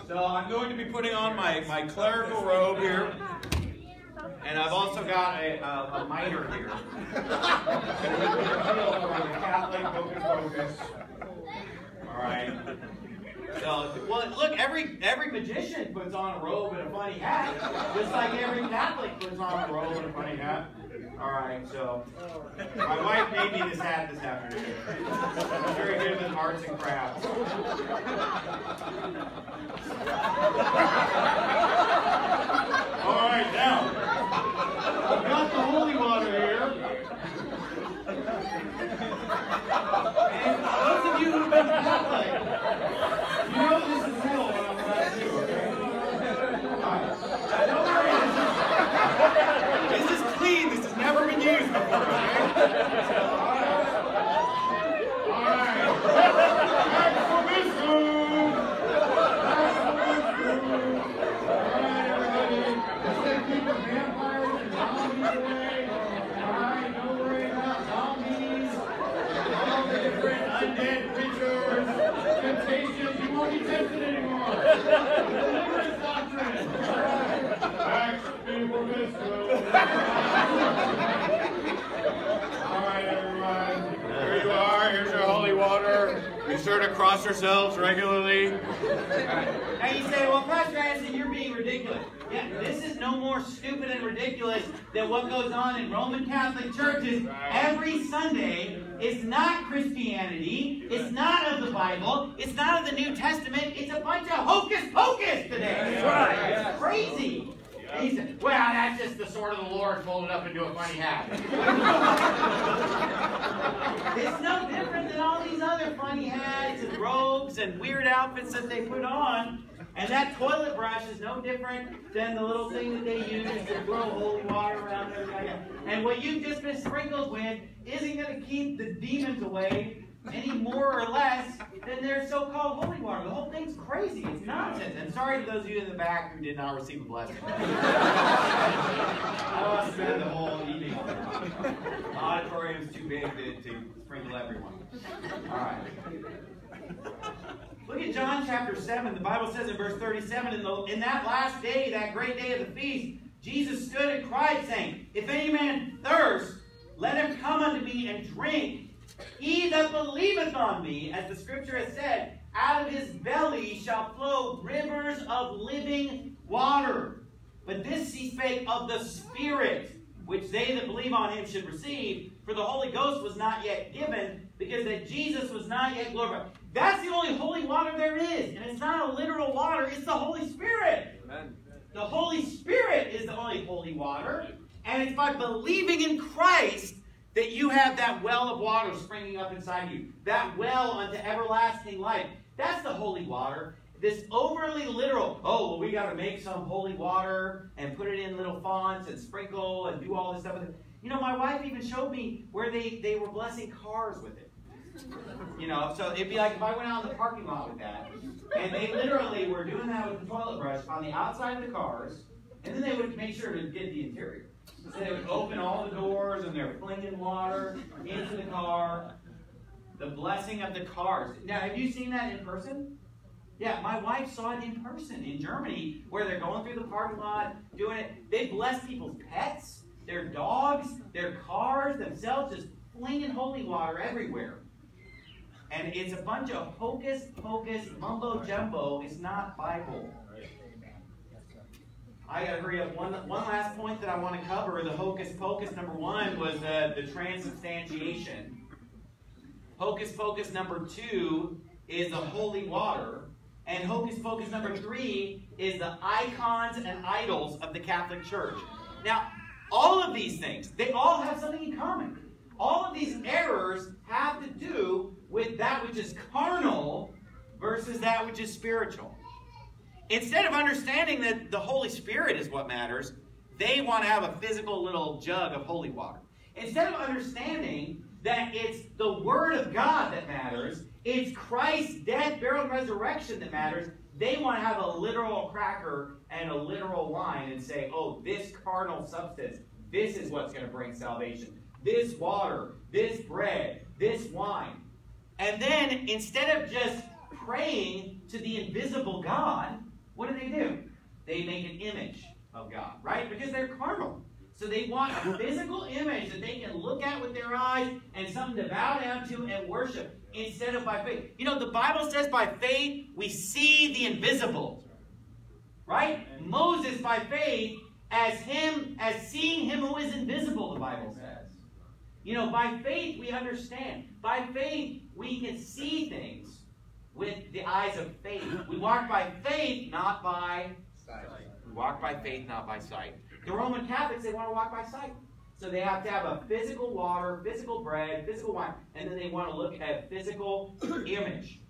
A: so I'm going to be putting on my, my clerical robe here. And I've also got a, a, a mitre here. All right. So, well, look, every every magician puts on a robe and a funny hat, just like every Catholic puts on a robe and a funny hat. All right, so my wife made me this hat this afternoon.
B: I'm very good with arts and crafts.
A: outfits that they put on. And that toilet brush is no different than the little thing that they use to blow holy water around their head. And what you've just been sprinkled with isn't going to keep the demons away any more or less than their so-called holy water. The whole thing's crazy. It's nonsense. And sorry to those of you in the back who did not receive a blessing. Oh, I was spend the whole evening The auditorium's too big to, to sprinkle everyone. All right. Look at John chapter 7. The Bible says in verse 37, in, the, in that last day, that great day of the feast, Jesus stood and cried, saying, If any man thirst, let him come unto me and drink. He that believeth on me, as the scripture has said, out of his belly shall flow rivers of living water. But this he spake of the Spirit, which they that believe on him should receive, for the Holy Ghost was not yet given, because that Jesus was not yet glorified. That's the only holy water there is, and it's not a literal water, it's the Holy Spirit. Amen. The Holy Spirit is the only holy water, and it's by believing in Christ that you have that well of water springing up inside you, that well unto everlasting life. That's the holy water. This overly literal, oh, well, we got to make some holy water and put it in little fonts and sprinkle and do all this stuff with it. You know, my wife even showed me where they, they were blessing cars with it. You know, so it'd be like if I went out in the parking lot with that, and they literally were doing that with the toilet brush on the outside of the cars, and then they would make sure to get the interior. So they would open all the doors, and they're flinging water into the car. The blessing of the cars. Now, have you seen that in person? Yeah, my wife saw it in person in Germany, where they're going through the parking lot, doing it. They bless people's pets, their dogs, their cars, themselves, just flinging holy water everywhere. And it's a bunch of hocus pocus mumbo jumbo. It's not Bible. I gotta up. One, one last point that I want to cover the hocus pocus number one was uh, the transubstantiation. Hocus pocus number two is the holy water. And hocus pocus number three is the icons and idols of the Catholic Church. Now, all of these things, they all have something in common. All of these errors have to do with that which is carnal versus that which is spiritual. Instead of understanding that the Holy Spirit is what matters, they want to have a physical little jug of holy water. Instead of understanding that it's the Word of God that matters, it's Christ's death, burial, and resurrection that matters, they want to have a literal cracker and a literal wine and say, oh, this carnal substance, this is what's going to bring salvation. This water, this bread, this wine, and then instead of just praying to the invisible God, what do they do? They make an image of God, right? Because they're carnal. So they want a physical image that they can look at with their eyes and something to bow down to and worship instead of by faith. You know, the Bible says by faith we see the invisible. Right? Moses by faith as him as seeing him who is invisible, the Bible says. You know, by faith we understand. By faith we can see things with the eyes of faith. We walk by faith, not by sight. We walk by faith, not by sight. The Roman Catholics, they want to walk by sight. So they have to have a physical water, physical bread, physical wine, and then they want to look at physical image.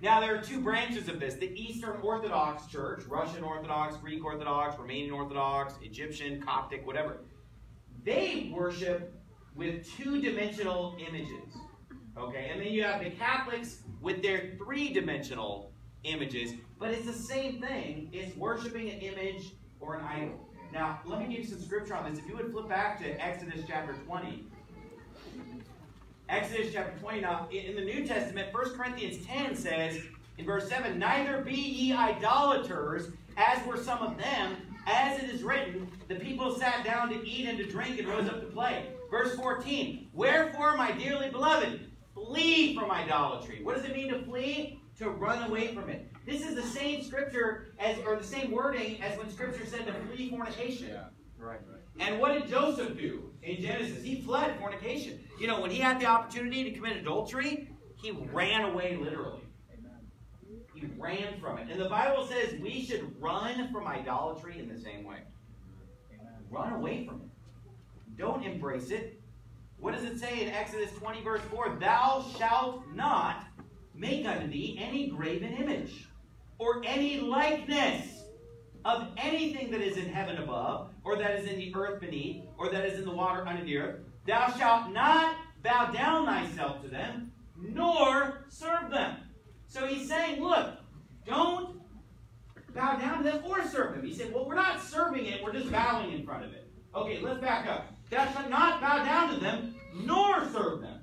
A: Now, there are two branches of this. The Eastern Orthodox Church, Russian Orthodox, Greek Orthodox, Romanian Orthodox, Egyptian, Coptic, whatever, they worship with two dimensional images. Okay, and then you have the Catholics with their three-dimensional images, but it's the same thing. It's worshiping an image or an idol. Now, let me give you some scripture on this. If you would flip back to Exodus chapter 20. Exodus chapter 20. Now, in the New Testament, 1 Corinthians 10 says, in verse 7, Neither be ye idolaters, as were some of them, as it is written, the people sat down to eat and to drink and rose up to play. Verse 14, Wherefore, my dearly beloved, flee from idolatry. What does it mean to flee? To run away from it. This is the same scripture as, or the same wording as when scripture said to flee fornication. Yeah, right, right. And what did Joseph do in Genesis? He fled fornication. You know, when he had the opportunity to commit adultery, he ran away literally. He ran from it. And the Bible says we should run from idolatry in the same way. Run away from it. Don't embrace it. What does it say in Exodus 20, verse 4? Thou shalt not make unto thee any graven image or any likeness of anything that is in heaven above, or that is in the earth beneath, or that is in the water under the earth. Thou shalt not bow down thyself to them, nor serve them. So he's saying, look, don't bow down to them or serve them. He said, well, we're not serving it, we're just bowing in front of it. Okay, let's back up. Thou shalt not bow down to them, nor serve them.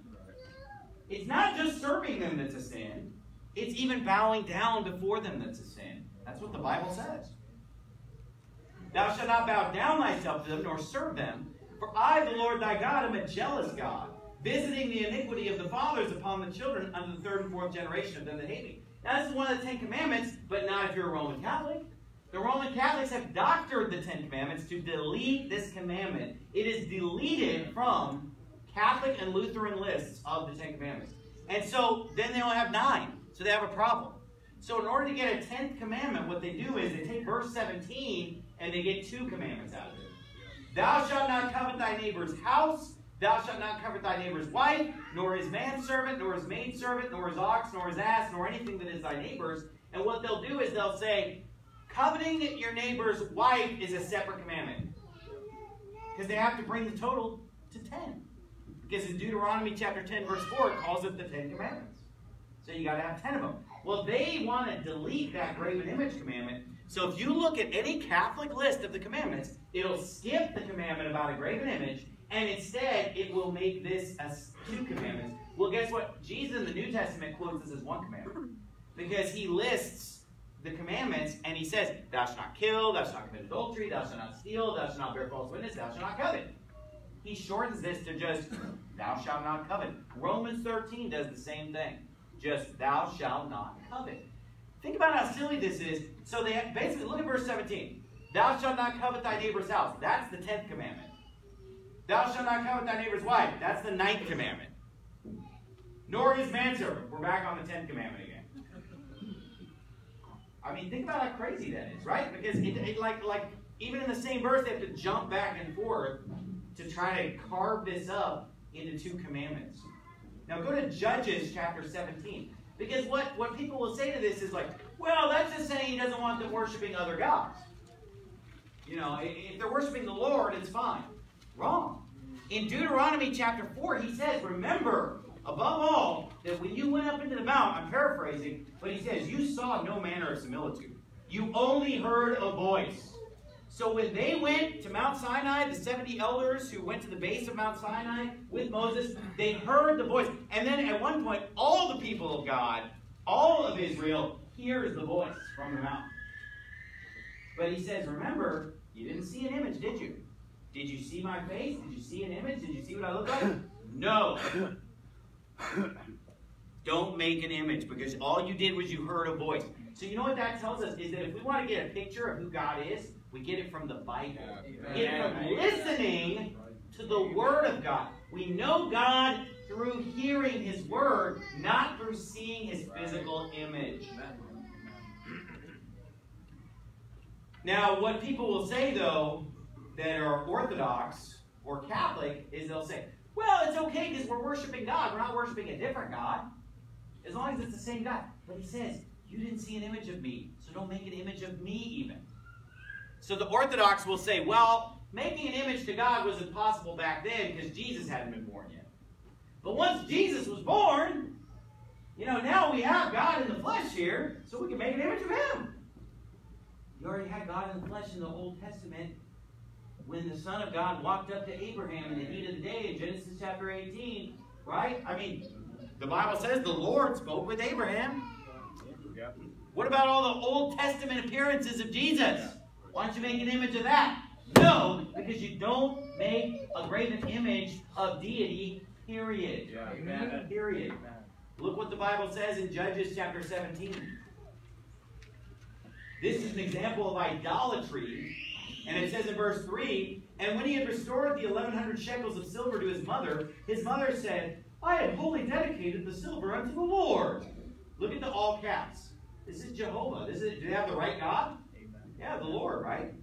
A: It's not just serving them that's a sin. It's even bowing down before them that's a sin. That's what the Bible says. Thou shalt not bow down thyself to them, nor serve them. For I, the Lord thy God, am a jealous God, visiting the iniquity of the fathers upon the children unto the third and fourth generation of them that hate me. Now, this is one of the Ten Commandments, but not if you're a Roman Catholic. The Roman Catholics have doctored the Ten Commandments to delete this commandment. It is deleted from Catholic and Lutheran lists of the Ten Commandments. And so then they only have nine, so they have a problem. So in order to get a tenth commandment, what they do is they take verse 17 and they get two commandments out of it. Thou shalt not covet thy neighbor's house, Thou shalt not covet thy neighbor's wife, nor his manservant, nor his maidservant, nor his ox, nor his ass, nor anything that is thy neighbor's. And what they'll do is they'll say, Coveting your neighbor's wife is a separate commandment. Because they have to bring the total to 10. Because in Deuteronomy chapter 10, verse 4, it calls it the Ten Commandments. So you got to have 10 of them. Well, they want to delete that graven image commandment. So if you look at any Catholic list of the commandments, it'll skip the commandment about a graven image, and instead it will make this as two commandments. Well, guess what? Jesus in the New Testament quotes this as one commandment because he lists the commandments and he says, Thou shalt not kill, thou shalt not commit adultery, thou shalt not steal, thou shalt not bear false witness, thou shalt not covet. He shortens this to just, Thou shalt not covet. Romans 13 does the same thing. Just, Thou shalt not covet. Think about how silly this is. So they have, basically, look at verse 17. Thou shalt not covet thy neighbor's house. That's the 10th commandment. Thou shalt not covet thy neighbor's wife. That's the ninth commandment. Nor his manservant. We're back on the 10th commandment I mean, think about how crazy that is, right? Because it, it like like even in the same verse, they have to jump back and forth to try to carve this up into two commandments. Now go to Judges chapter 17. Because what, what people will say to this is like, well, that's just saying he doesn't want them worshiping other gods. You know, if they're worshiping the Lord, it's fine. Wrong. In Deuteronomy chapter 4, he says, remember, Above all, that when you went up into the mount, I'm paraphrasing, but he says, you saw no manner of similitude. You only heard a voice. So when they went to Mount Sinai, the 70 elders who went to the base of Mount Sinai with Moses, they heard the voice. And then at one point, all the people of God, all of Israel, hears the voice from the mountain. But he says, remember, you didn't see an image, did you? Did you see my face? Did you see an image? Did you see what I look like? No. Don't make an image because all you did was you heard a voice. So you know what that tells us is that if we want to get a picture of who God is, we get it from the Bible. Yeah. We get it from listening to the Word of God. We know God through hearing His Word, not through seeing His physical image. Now, what people will say, though, that are Orthodox or Catholic is they'll say, well, it's okay because we're worshiping God. We're not worshiping a different God. As long as it's the same God. But he says, You didn't see an image of me, so don't make an image of me even. So the Orthodox will say, Well, making an image to God was impossible back then because Jesus hadn't been born yet. But once Jesus was born, you know, now we have God in the flesh here, so we can make an image of him.
B: You already had God in the flesh in the Old Testament,
A: when the Son of God walked up to Abraham in the heat of the day in Genesis chapter 18, right? I mean, the Bible says the Lord spoke with Abraham. What about all the Old Testament appearances of Jesus? Why don't you make an image of that? No, because you don't make a graven image of deity, period. Yeah, amen. Period. Amen. Look what the Bible says in Judges chapter 17. This is an example of idolatry and it says in verse 3 And when he had restored the 1100 shekels of silver to his mother, his mother said, I have wholly dedicated the silver unto the Lord. Look at the all caps. This is Jehovah. This is, do they have the right God? Yeah, the Lord, right?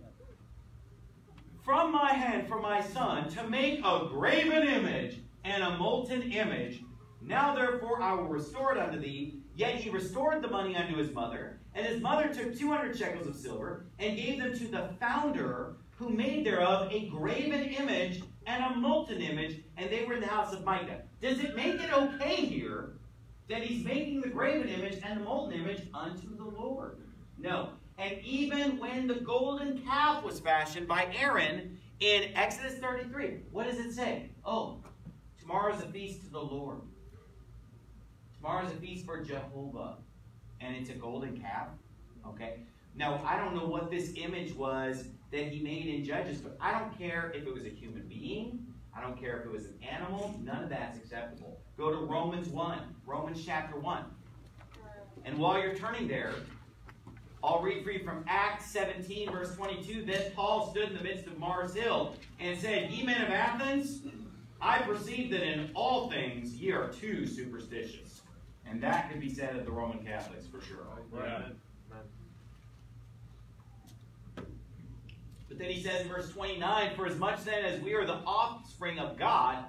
A: From my hand, from my son, to make a graven image and a molten image. Now therefore I will restore it unto thee. Yet he restored the money unto his mother. And his mother took 200 shekels of silver and gave them to the founder who made thereof a graven image and a molten image, and they were in the house of Micah. Does it make it okay here that he's making the graven image and the molten image unto the Lord? No. And even when the golden calf was fashioned by Aaron in Exodus 33, what does it say? Oh, tomorrow's a feast to the Lord. Tomorrow's a feast for Jehovah and it's a golden calf. Okay? Now, I don't know what this image was that he made in Judges, but I don't care if it was a human being. I don't care if it was an animal. None of that's acceptable. Go to Romans 1, Romans chapter 1. And while you're turning there, I'll read for you from Acts 17, verse 22. Then Paul stood in the midst of Mars Hill and said, Ye men of Athens, I perceive that in all things ye are too superstitious. And that could be said of the Roman Catholics for sure. Right. But then he says in verse 29, For as much then as we are the offspring of God,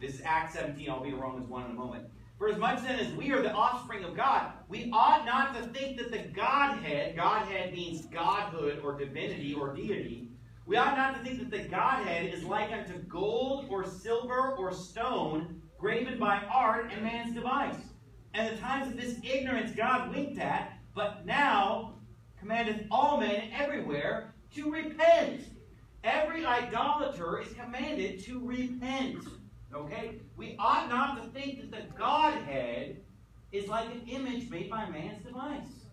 A: this is Acts 17, I'll be in Romans 1 in a moment. For as much then as we are the offspring of God, we ought not to think that the Godhead, Godhead means Godhood or divinity or deity, we ought not to think that the Godhead is like unto gold or silver or stone graven by art and man's device. And the times of this ignorance God winked at, but now commandeth all men everywhere to repent. Every idolater is commanded to repent. Okay? We ought not to think that the Godhead is like an image made by man's device.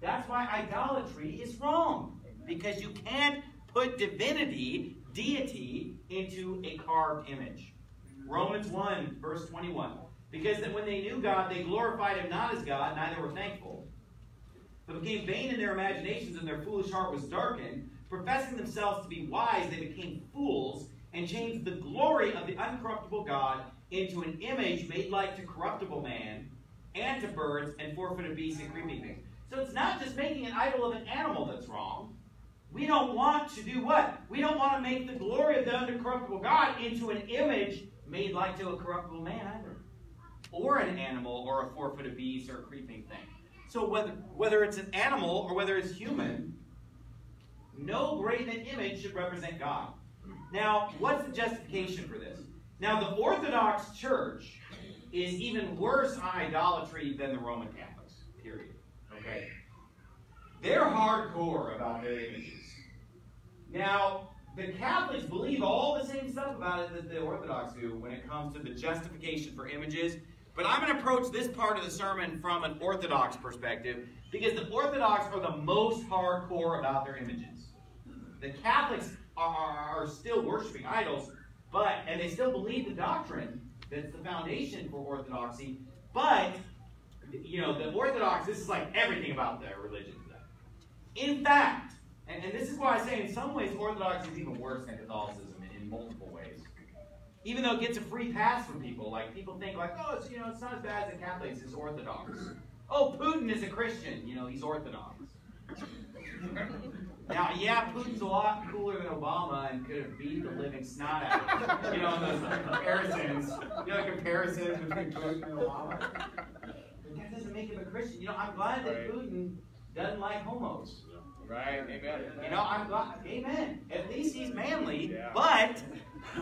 A: That's why idolatry is wrong. Because you can't put divinity, deity, into a carved image. Romans 1, verse 21. Because that when they knew God, they glorified him not as God, neither were thankful. But became vain in their imaginations, and their foolish heart was darkened. Professing themselves to be wise, they became fools, and changed the glory of the uncorruptible God into an image made like to corruptible man, and to birds, and four-footed beasts, and creeping things. So it's not just making an idol of an animal that's wrong. We don't want to do what? We don't want to make the glory of the uncorruptible God into an image made like to a corruptible man either or an animal or a four-footed beast or a creeping thing. So whether, whether it's an animal or whether it's human, no graven image should represent God. Now, what's the justification for this? Now, the Orthodox Church is even worse idolatry than the Roman Catholics, period. Okay? They're hardcore about their images. Now, the Catholics believe all the same stuff about it that the Orthodox do when it comes to the justification for images but I'm going to approach this part of the sermon from an Orthodox perspective because the Orthodox are the most hardcore about their images. The Catholics are, are, still worshiping idols, but and they still believe the doctrine that's the foundation for Orthodoxy. But you know, the Orthodox, this is like everything about their religion today. In fact, and, and this is why I say in some ways Orthodoxy is even worse than Catholicism in, in multiple even though it gets a free pass from people, like people think like, oh, it's, you know, it's not as bad as the Catholics, it's Orthodox. Oh, Putin is a Christian, you know, he's Orthodox. now, yeah, Putin's a lot cooler than Obama and could have beat the living snot out of him. You know, those comparisons, you know, comparisons between Putin and Obama. But that doesn't make him a Christian. You know, I'm glad that right. Putin doesn't like homos.
B: Right, amen. You know, I'm
A: glad, amen. At least he's manly, yeah. but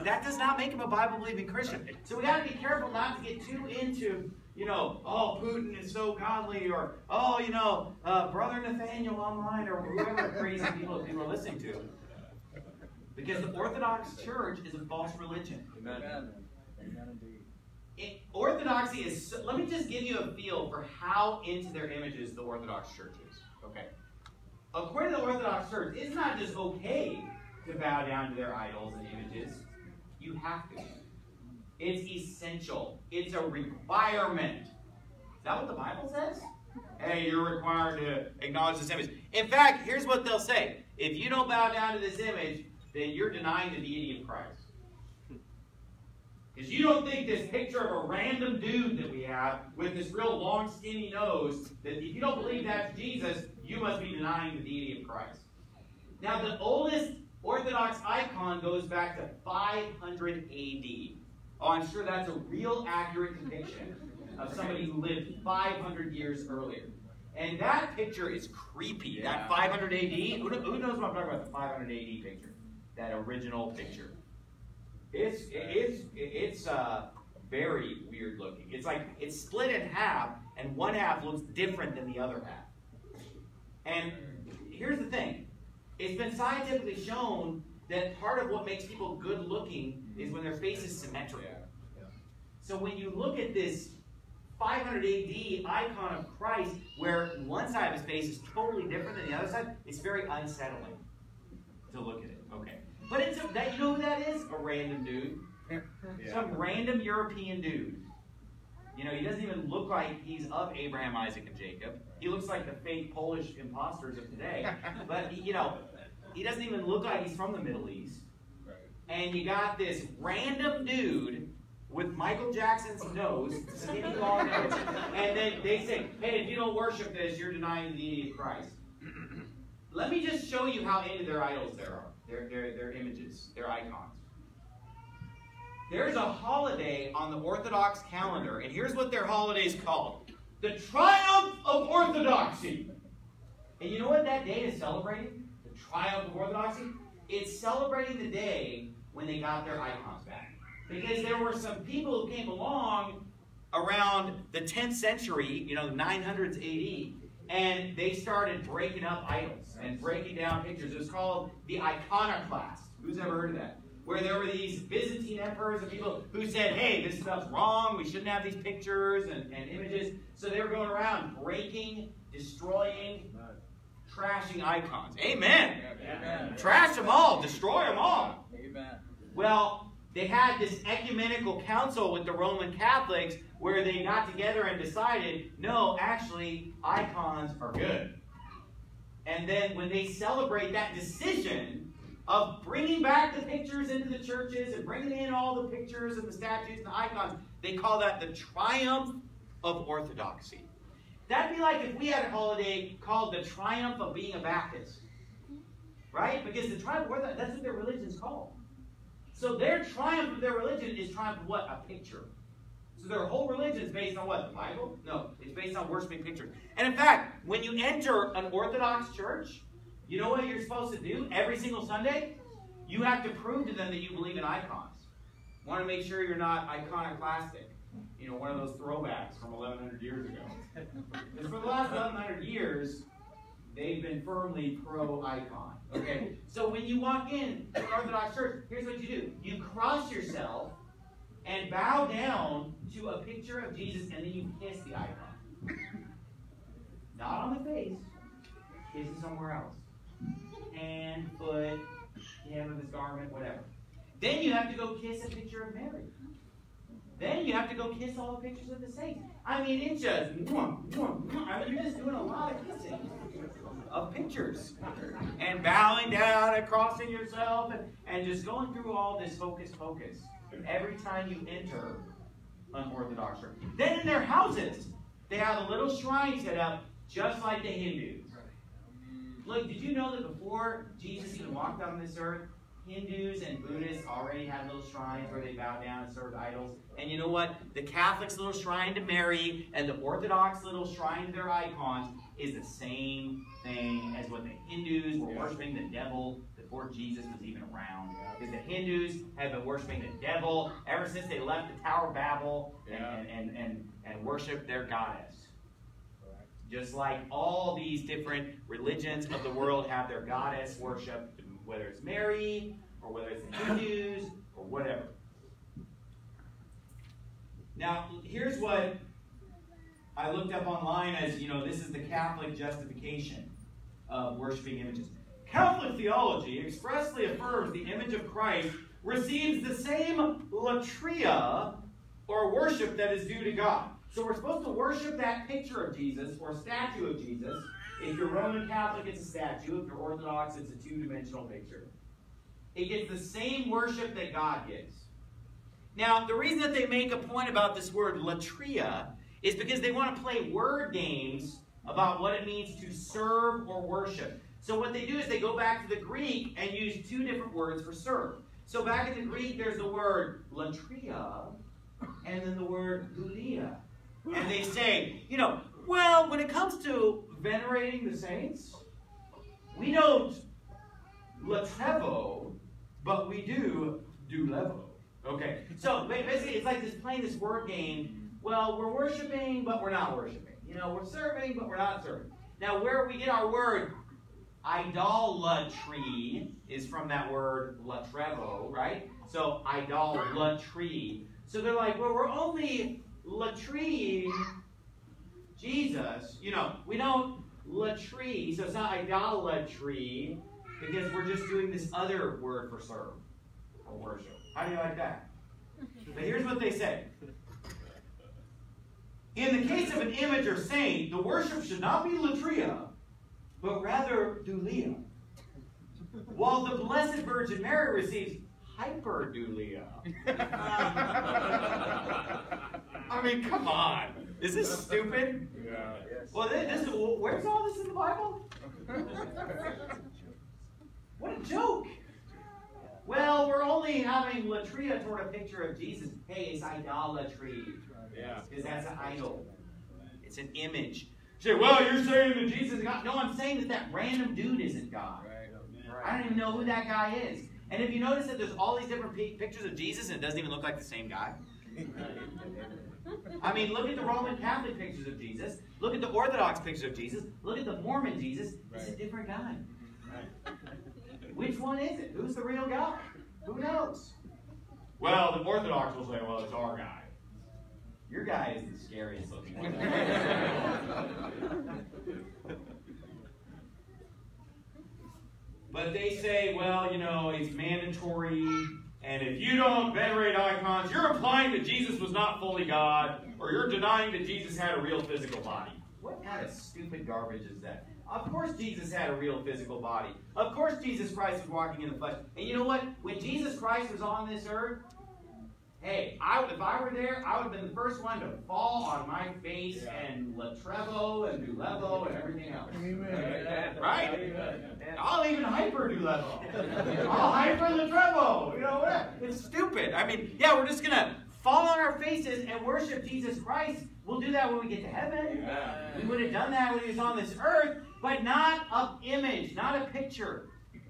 A: that does not make him a Bible believing Christian. So we got to be careful not to get too into, you know, oh, Putin is so godly, or oh, you know, uh, Brother Nathanael online, or whoever crazy people people are listening to. Because the Orthodox Church is a false religion. Amen. Amen. It, Orthodoxy is. So, let me just give you a feel for how into their images the Orthodox Church is. Okay. According to the Orthodox Church, it's not just okay to bow down to their idols and images. You have to. It's essential. It's a requirement. Is that what the Bible says? Hey, you're required to acknowledge this image. In fact, here's what they'll say. If you don't bow down to this image, then you're denying the deity of Christ. Because you don't think this picture of a random dude that we have with this real long skinny nose, that if you don't believe that's Jesus, you must be denying the deity of Christ. Now, the oldest Orthodox icon goes back to 500 AD. Oh, I'm sure that's a real accurate depiction of somebody who lived 500 years earlier. And that picture is creepy. That 500 AD, who, who knows what I'm talking about, the 500 AD picture? That original picture. It's, it's, it's uh, very weird looking. It's like, it's split in half, and one half looks different than the other half. And here's the thing. It's been scientifically shown that part of what makes people good looking is when their face is symmetrical. Yeah. Yeah. So when you look at this 500 AD icon of Christ, where one side of his face is totally different than the other side, it's very unsettling to look at it. Okay. But it's a, that you know who that is? A random dude. Yeah. Some random European dude you know, he doesn't even look like he's of Abraham, Isaac, and Jacob. He looks like the fake Polish imposters of today. but, you know, he doesn't even look like he's from the Middle East. And you got this random dude with Michael Jackson's nose, skinny long nose, and then they say, hey, if you don't worship this, you're denying the deity of Christ. Let me just show you how into their idols there are, their, their, their images, their icons. There's a holiday on the Orthodox calendar, and here's what their holiday is called the triumph of Orthodoxy. And you know what that day is celebrating? The triumph of Orthodoxy? It's celebrating the day when they got their icons back. Because there were some people who came along around the 10th century, you know, 900s AD, and they started breaking up idols and breaking down pictures. It was called the iconoclast. Who's ever heard of that? where there were these Byzantine emperors and people who said, hey, this stuff's wrong, we shouldn't have these pictures and, and images. So they were going around breaking, destroying, trashing icons. Amen. Amen. Trash them all, destroy them all. Amen. Well, they had this ecumenical council with the Roman Catholics where they got together and decided, no, actually, icons are good. And then when they celebrate that decision, of bringing back the pictures into the churches and bringing in all the pictures and the statues and the icons. They call that the triumph of orthodoxy. That'd be like if we had a holiday called the triumph of being a Baptist.
B: Right? Because the
A: triumph of that's what their religion is called. So their triumph of their religion is triumph of what? A picture. So their whole religion is based on what? The Bible? No, it's based on worshiping pictures. And in fact, when you enter an Orthodox church, you know what you're supposed to do every single Sunday? You have to prove to them that you believe in icons. Want to make sure you're not iconoclastic. You know, one of those throwbacks from 1,100 years ago. Because for the last 1,100 years, they've been firmly pro-icon. Okay, so when you walk in the Orthodox church, here's what you do. You cross yourself and bow down to a picture of Jesus, and then you kiss the icon. Not on the face, kiss it somewhere else hand, foot, the hem of his garment, whatever. Then you have to go kiss a picture of Mary. Then you have to go kiss all the pictures of the saints. I mean, it's just, I mean, you're just doing a lot of kissing of pictures and bowing down and crossing yourself and, and just going through all this focus, focus every time you enter unorthodox church. Then in their houses, they have a little shrine set up just like the Hindus. Look, did you know that before Jesus even walked on this earth, Hindus and Buddhists already had little shrines where they bow down and serve idols. And you know what? The Catholic's little shrine to Mary and the Orthodox little shrine to their icons is the same thing as what the Hindus were worshiping the devil before Jesus was even around. Because the Hindus have been worshiping the devil ever since they left the Tower of Babel and, yeah. and, and, and, and worshiped their goddess. Just like all these different religions of the world have their goddess worship, whether it's Mary or whether it's the Hindus or whatever. Now, here's what I looked up online as, you know, this is the Catholic justification of worshiping images. Catholic theology expressly affirms the image of Christ receives the same latria or worship that is due to God. So we're supposed to worship that picture of Jesus or statue of Jesus. If you're Roman Catholic, it's a statue. If you're Orthodox, it's a two-dimensional picture. It gets the same worship that God gives. Now, the reason that they make a point about this word latria is because they want to play word games about what it means to serve or worship. So what they do is they go back to the Greek and use two different words for serve. So back in the Greek, there's the word latria and then the word dulia. And they say, you know, well, when it comes to venerating the saints, we don't latrevo, but we do dulevo. Okay, so basically it's like this playing this word game. Well, we're worshiping, but we're not worshiping. You know, we're serving, but we're not serving. Now, where we get our word idolatry is from that word latrevo, right? So idolatry. So they're like, well, we're only latrine Jesus. You know, we don't latrine, so it's not idolatry, because we're just doing this other word for serve or worship. How do you like that? But here's what they say. In the case of an image or saint, the worship should not be latria, but rather dulia.
C: While the Blessed Virgin Mary
A: receives hyperdulia. I mean, come on. Is this stupid? Yeah. Well, this is, where's all this in the Bible? what a joke. Well, we're only having latria toward a picture of Jesus. Hey, it's idolatry. Yeah. Because that's an idol. It's an image. say, well, you're saying that Jesus is God. No, I'm saying that that random dude isn't God. Right. I don't even know who that guy is. And if you notice that there's all these different pictures of Jesus and it doesn't even look like the same guy. I mean, look at the Roman Catholic pictures of Jesus. Look at the Orthodox pictures of Jesus. Look at the Mormon Jesus. Right. It's a different guy. Right. Which one is it? Who's the real guy? Who knows? Well, the Orthodox will say, well, it's our guy. Your guy is the scariest looking one. but they say, well, you know, it's mandatory and if you don't venerate icons, you're implying that Jesus was not fully God, or you're denying that Jesus had a real physical body. What kind of stupid garbage is that? Of course Jesus had a real physical body. Of course Jesus Christ was walking in the flesh. And you know what? When Jesus Christ was on this earth, Hey, I, if I were there, I would have been the first one to fall on my face yeah. and Latrevo and Dulevo and everything else. Amen. Right? I'll even hyper Dulevo. I'll hyper Latrevo. You know what? It's stupid. I mean, yeah, we're just going to fall on our faces and worship Jesus Christ. We'll do that when we get to heaven. Yeah. We would have done that when he was on this earth, but not an image, not a picture.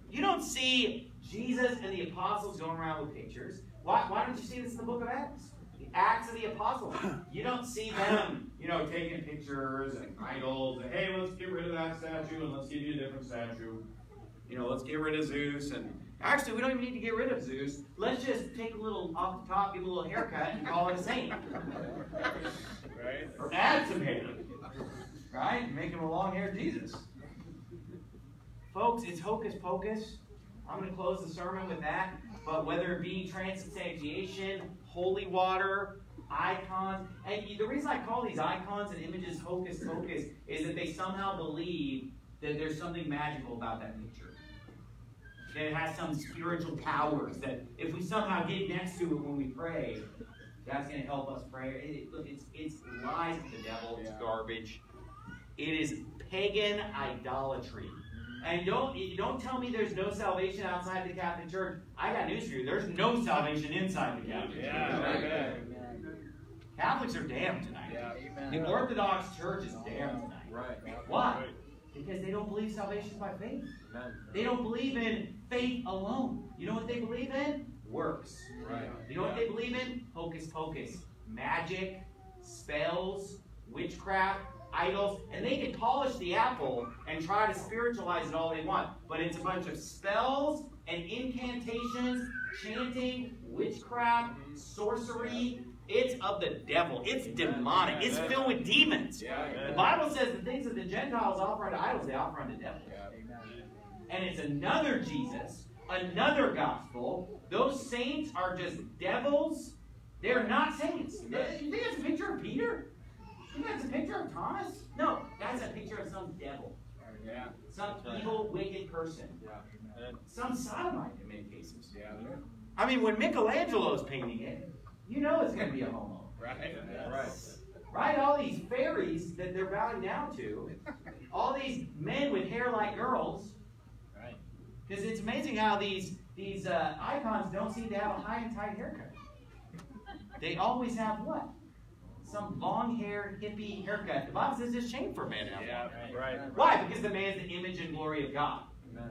A: You don't see Jesus and the apostles going around with pictures. Why, why don't you see this in the book of Acts? The Acts of the Apostles. You don't see them, you know, taking pictures and idols and, hey, let's get rid of that statue and let's give you a different statue. You know, let's get rid of Zeus and Actually, we don't even need to get rid of Zeus. Let's just take a little off the top, give a little haircut, and call it a saint. Right? Or add some hair. Right? Make him a long haired Jesus. Folks, it's hocus pocus. I'm going to close the sermon with that. But whether it be transubstantiation, holy water, icons, and the reason I call these icons and images hocus pocus is that they somehow believe that there's something magical about that picture. That it has some spiritual powers that if we somehow get next to it when we pray, that's going to help us pray. It, look, it's, it's lies to the devil. It's garbage. It is pagan idolatry. And don't don't tell me there's no salvation outside the Catholic Church. I got news for you. There's no salvation inside the Catholic Church. amen. Catholics are damned tonight. Yeah, the Orthodox Church is damned tonight. Right. Why? Because they don't believe salvation by faith. Amen. They don't believe in faith alone. You know what they believe in? Works. Right. You know what they believe in? Hocus pocus, magic, spells, witchcraft, idols, and they can polish the apple and try to spiritualize it all they want. But it's a bunch of spells and incantations, chanting, witchcraft, sorcery. It's of the devil. It's demonic. It's filled with demons. The Bible says the things that the Gentiles offer unto idols, they offer unto devils. And it's another Jesus, another gospel. Those saints are just devils. They're not saints. You think that's a picture of Peter? that's a picture of Thomas? No, that's a picture of some devil. Oh, yeah. Some right. evil, wicked person. Yeah. Some sodomite in many cases. Yeah. I mean, when Michelangelo's painting it, you know it's going to be a homo. Right. Yes. Right. Right. All these fairies that they're bowing down to, all these men with hair like girls. Right. Because it's amazing how these these uh, icons don't seem to have a high and tight haircut. They always have what? some long hair hippie haircut. The Bible says it's shame for man. Yeah, right. right. Why? Because the man is the image and glory of God.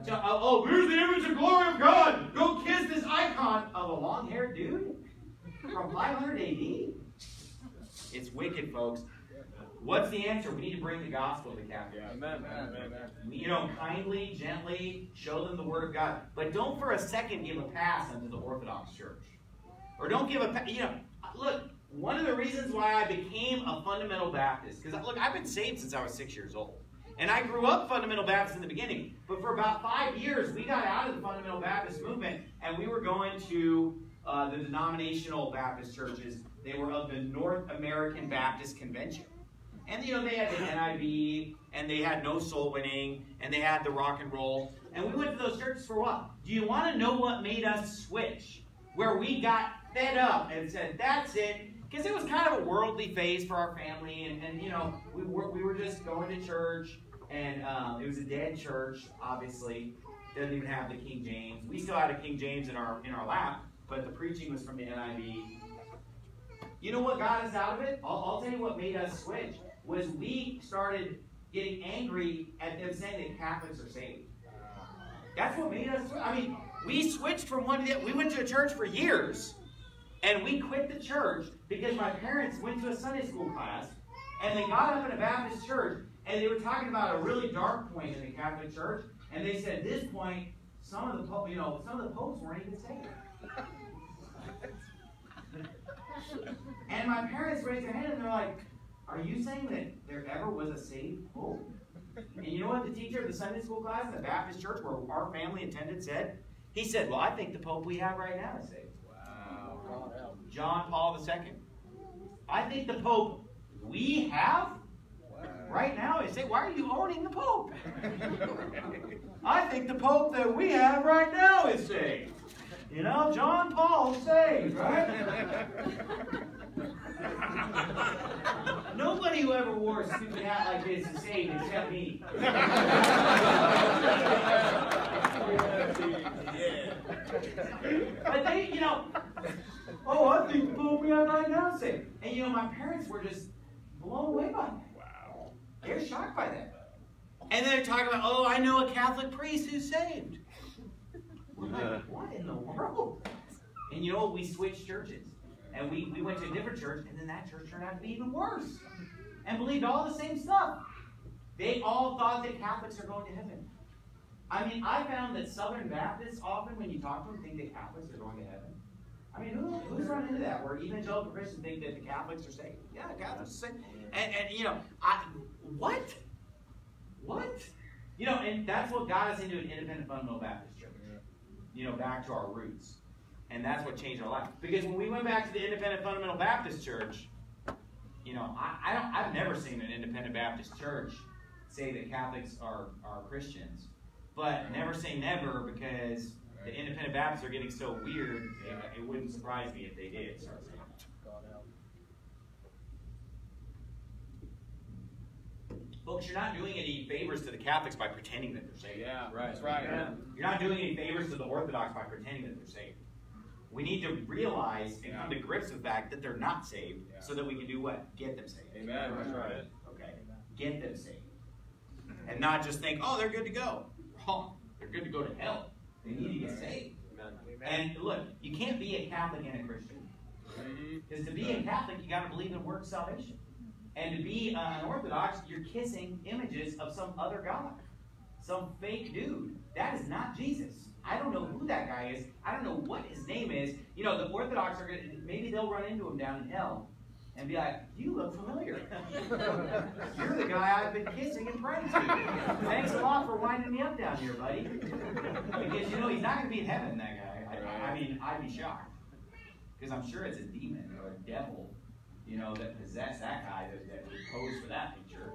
A: Uh, oh, here's the image and glory of God. Go kiss this icon of a long haired dude from 500 AD. It's wicked, folks. What's the answer? We need to bring the gospel to captives. Yeah, amen, amen, amen, You know, kindly, gently show them the word of God, but don't for a second give a pass unto the Orthodox Church, or don't give a you know. Look, one of the reasons why I became a fundamental Baptist, because look, I've been saved since I was six years old. And I grew up fundamental Baptist in the beginning. But for about five years, we got out of the fundamental Baptist movement and we were going to uh, the denominational Baptist churches. They were of the North American Baptist Convention. And, you know, they had the NIV and they had no soul winning and they had the rock and roll. And we went to those churches for what? Do you want to know what made us switch? Where we got fed up and said, that's it, because it was kind of a worldly phase for our family, and, and you know, we were, we were just going to church, and um, it was a dead church, obviously. Doesn't even have the King James. We still had a King James in our in our lap, but the preaching was from the NIV. You know what got us out of it? I'll, I'll tell you what made us switch was we started getting angry at them saying that Catholics are saved. That's what made us. I mean, we switched from one to the other. We went to a church for years and we quit the church because my parents went to a Sunday school class and they got up in a Baptist church and they were talking about a really dark point in the Catholic Church. And they said, at this point, some of the popes, you know, some of the popes weren't even saved.
C: and my parents raised their hand and they're
A: like, are you saying that there ever was a saved pope? And you know what the teacher of the Sunday school class in the Baptist church where our family attended said? He said, well, I think the pope we have right now is saved. John Paul II. I think the Pope we have right now is say, why are you owning the Pope? I think the Pope that we have right now is saved. You know, John Paul saved, right? Nobody who ever wore a stupid hat like this is saved except me. but they, you know, Oh, I think the Pope had diagnostic. And you know, my parents were just blown away by that. Wow. They're shocked by that. And they're talking about, oh, I know a Catholic priest who's saved. We're like, what in the world? And you know what? We switched churches. And we, we went to a different church, and then that church turned out to be even worse. And believed all the same stuff. They all thought that Catholics are going to heaven. I mean, I found that Southern Baptists often, when you talk to them, think that Catholics are going to heaven. I mean, who, who's run into that where evangelical Christians think that the Catholics are saved? Yeah, Catholics are saved. And, and you know, I, what? What? You know, and that's what got us into an independent fundamental Baptist church. You know, back to our roots. And that's what changed our life. Because when we went back to the independent fundamental Baptist church, you know, I, I don't, I've never seen an independent Baptist church say that Catholics are, are Christians. But never say never because the independent Baptists are getting so weird, it, it wouldn't surprise me if they did start saying Folks, you're not doing any favors to the Catholics by pretending that they're saved. Yeah, right. That's right. Yeah. You're not doing any favors to the Orthodox by pretending that they're saved. We need to realize and yeah. come to grips with the fact that they're not saved yeah. so that we can do what? Get them saved. Amen. That's right. Okay. Get them saved. And not just think, oh, they're good to go. Wrong. They're good to go to hell.
B: They need to get saved.
A: And look, you can't be a Catholic and a Christian. Because mm-hmm. to be a Catholic, you got to believe in work salvation. And to be uh, an Orthodox, you're kissing images of some other God, some fake dude. That is not Jesus. I don't know who that guy is. I don't know what his name is. You know, the Orthodox are going to, maybe they'll run into him down in hell and be like, you look familiar. You're the guy I've been kissing and praying to. Thanks a lot for winding me up down here, buddy. Because, you know, he's not going to be in heaven, that guy. I, I mean, I'd be shocked. Because I'm sure it's a demon or a devil, you know, that possessed that guy that, that would pose for that picture.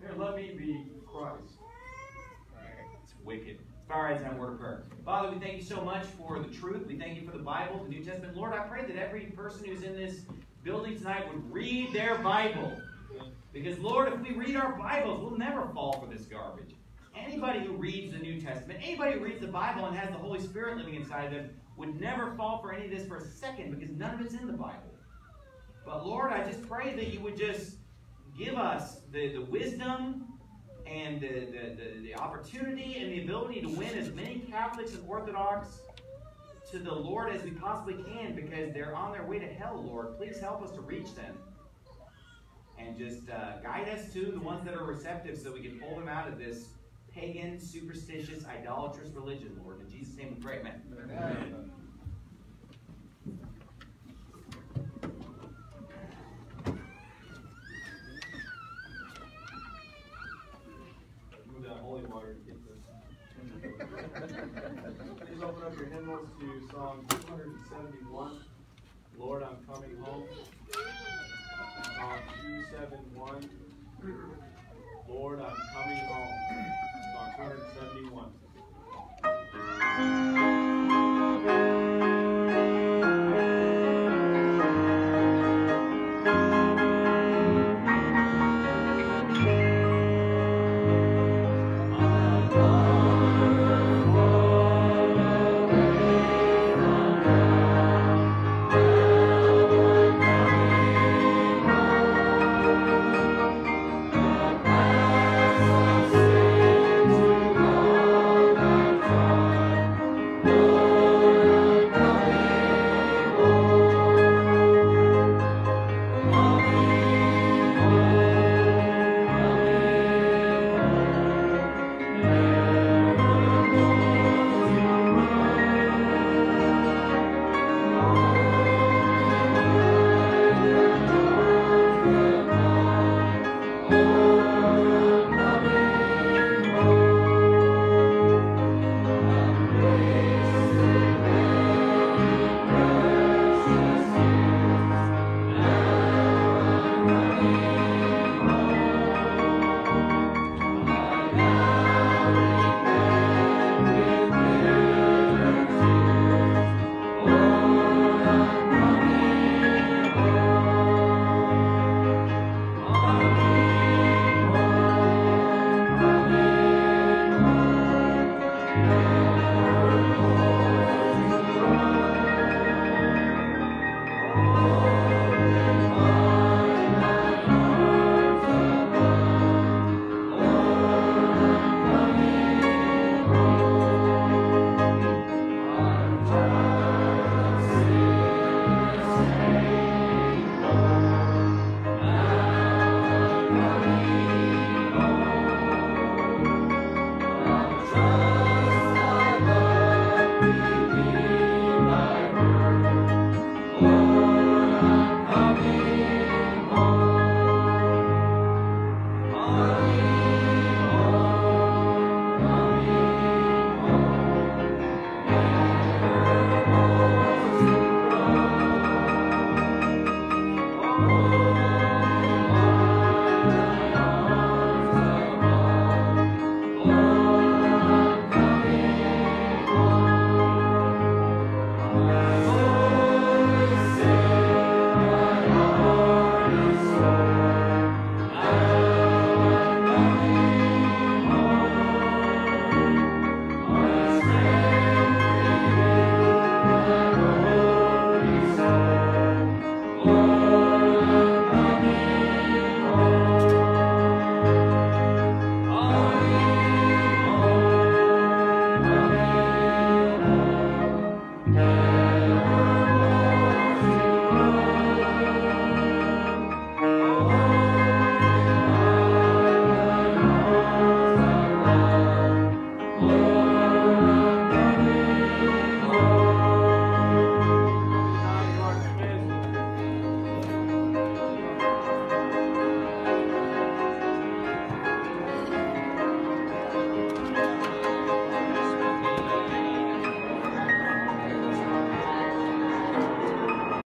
A: Here, let me be Christ. It's wicked. All right, time word of prayer. Father, we thank you so much for the truth. We thank you for the Bible, the New Testament. Lord, I pray that every person who's in this building tonight would read their Bible. Because, Lord, if we read our Bibles, we'll never fall for this garbage. Anybody who reads the New Testament, anybody who reads the Bible and has the Holy Spirit living inside them, would never fall for any of this for a second because none of it's in the Bible. But, Lord, I just pray that you would just give us the, the wisdom and the, the, the, the opportunity and the ability to win as many Catholics and Orthodox to the Lord as we possibly can because they're on their way to hell, Lord. Please help us to reach them. And just uh, guide us to the ones that are receptive so we can pull them out of this pagan, superstitious, idolatrous religion, Lord. In Jesus' name we pray. Amen. Amen.
B: Uh, Lord, I'm coming home. 271,
C: Lord, I'm coming home.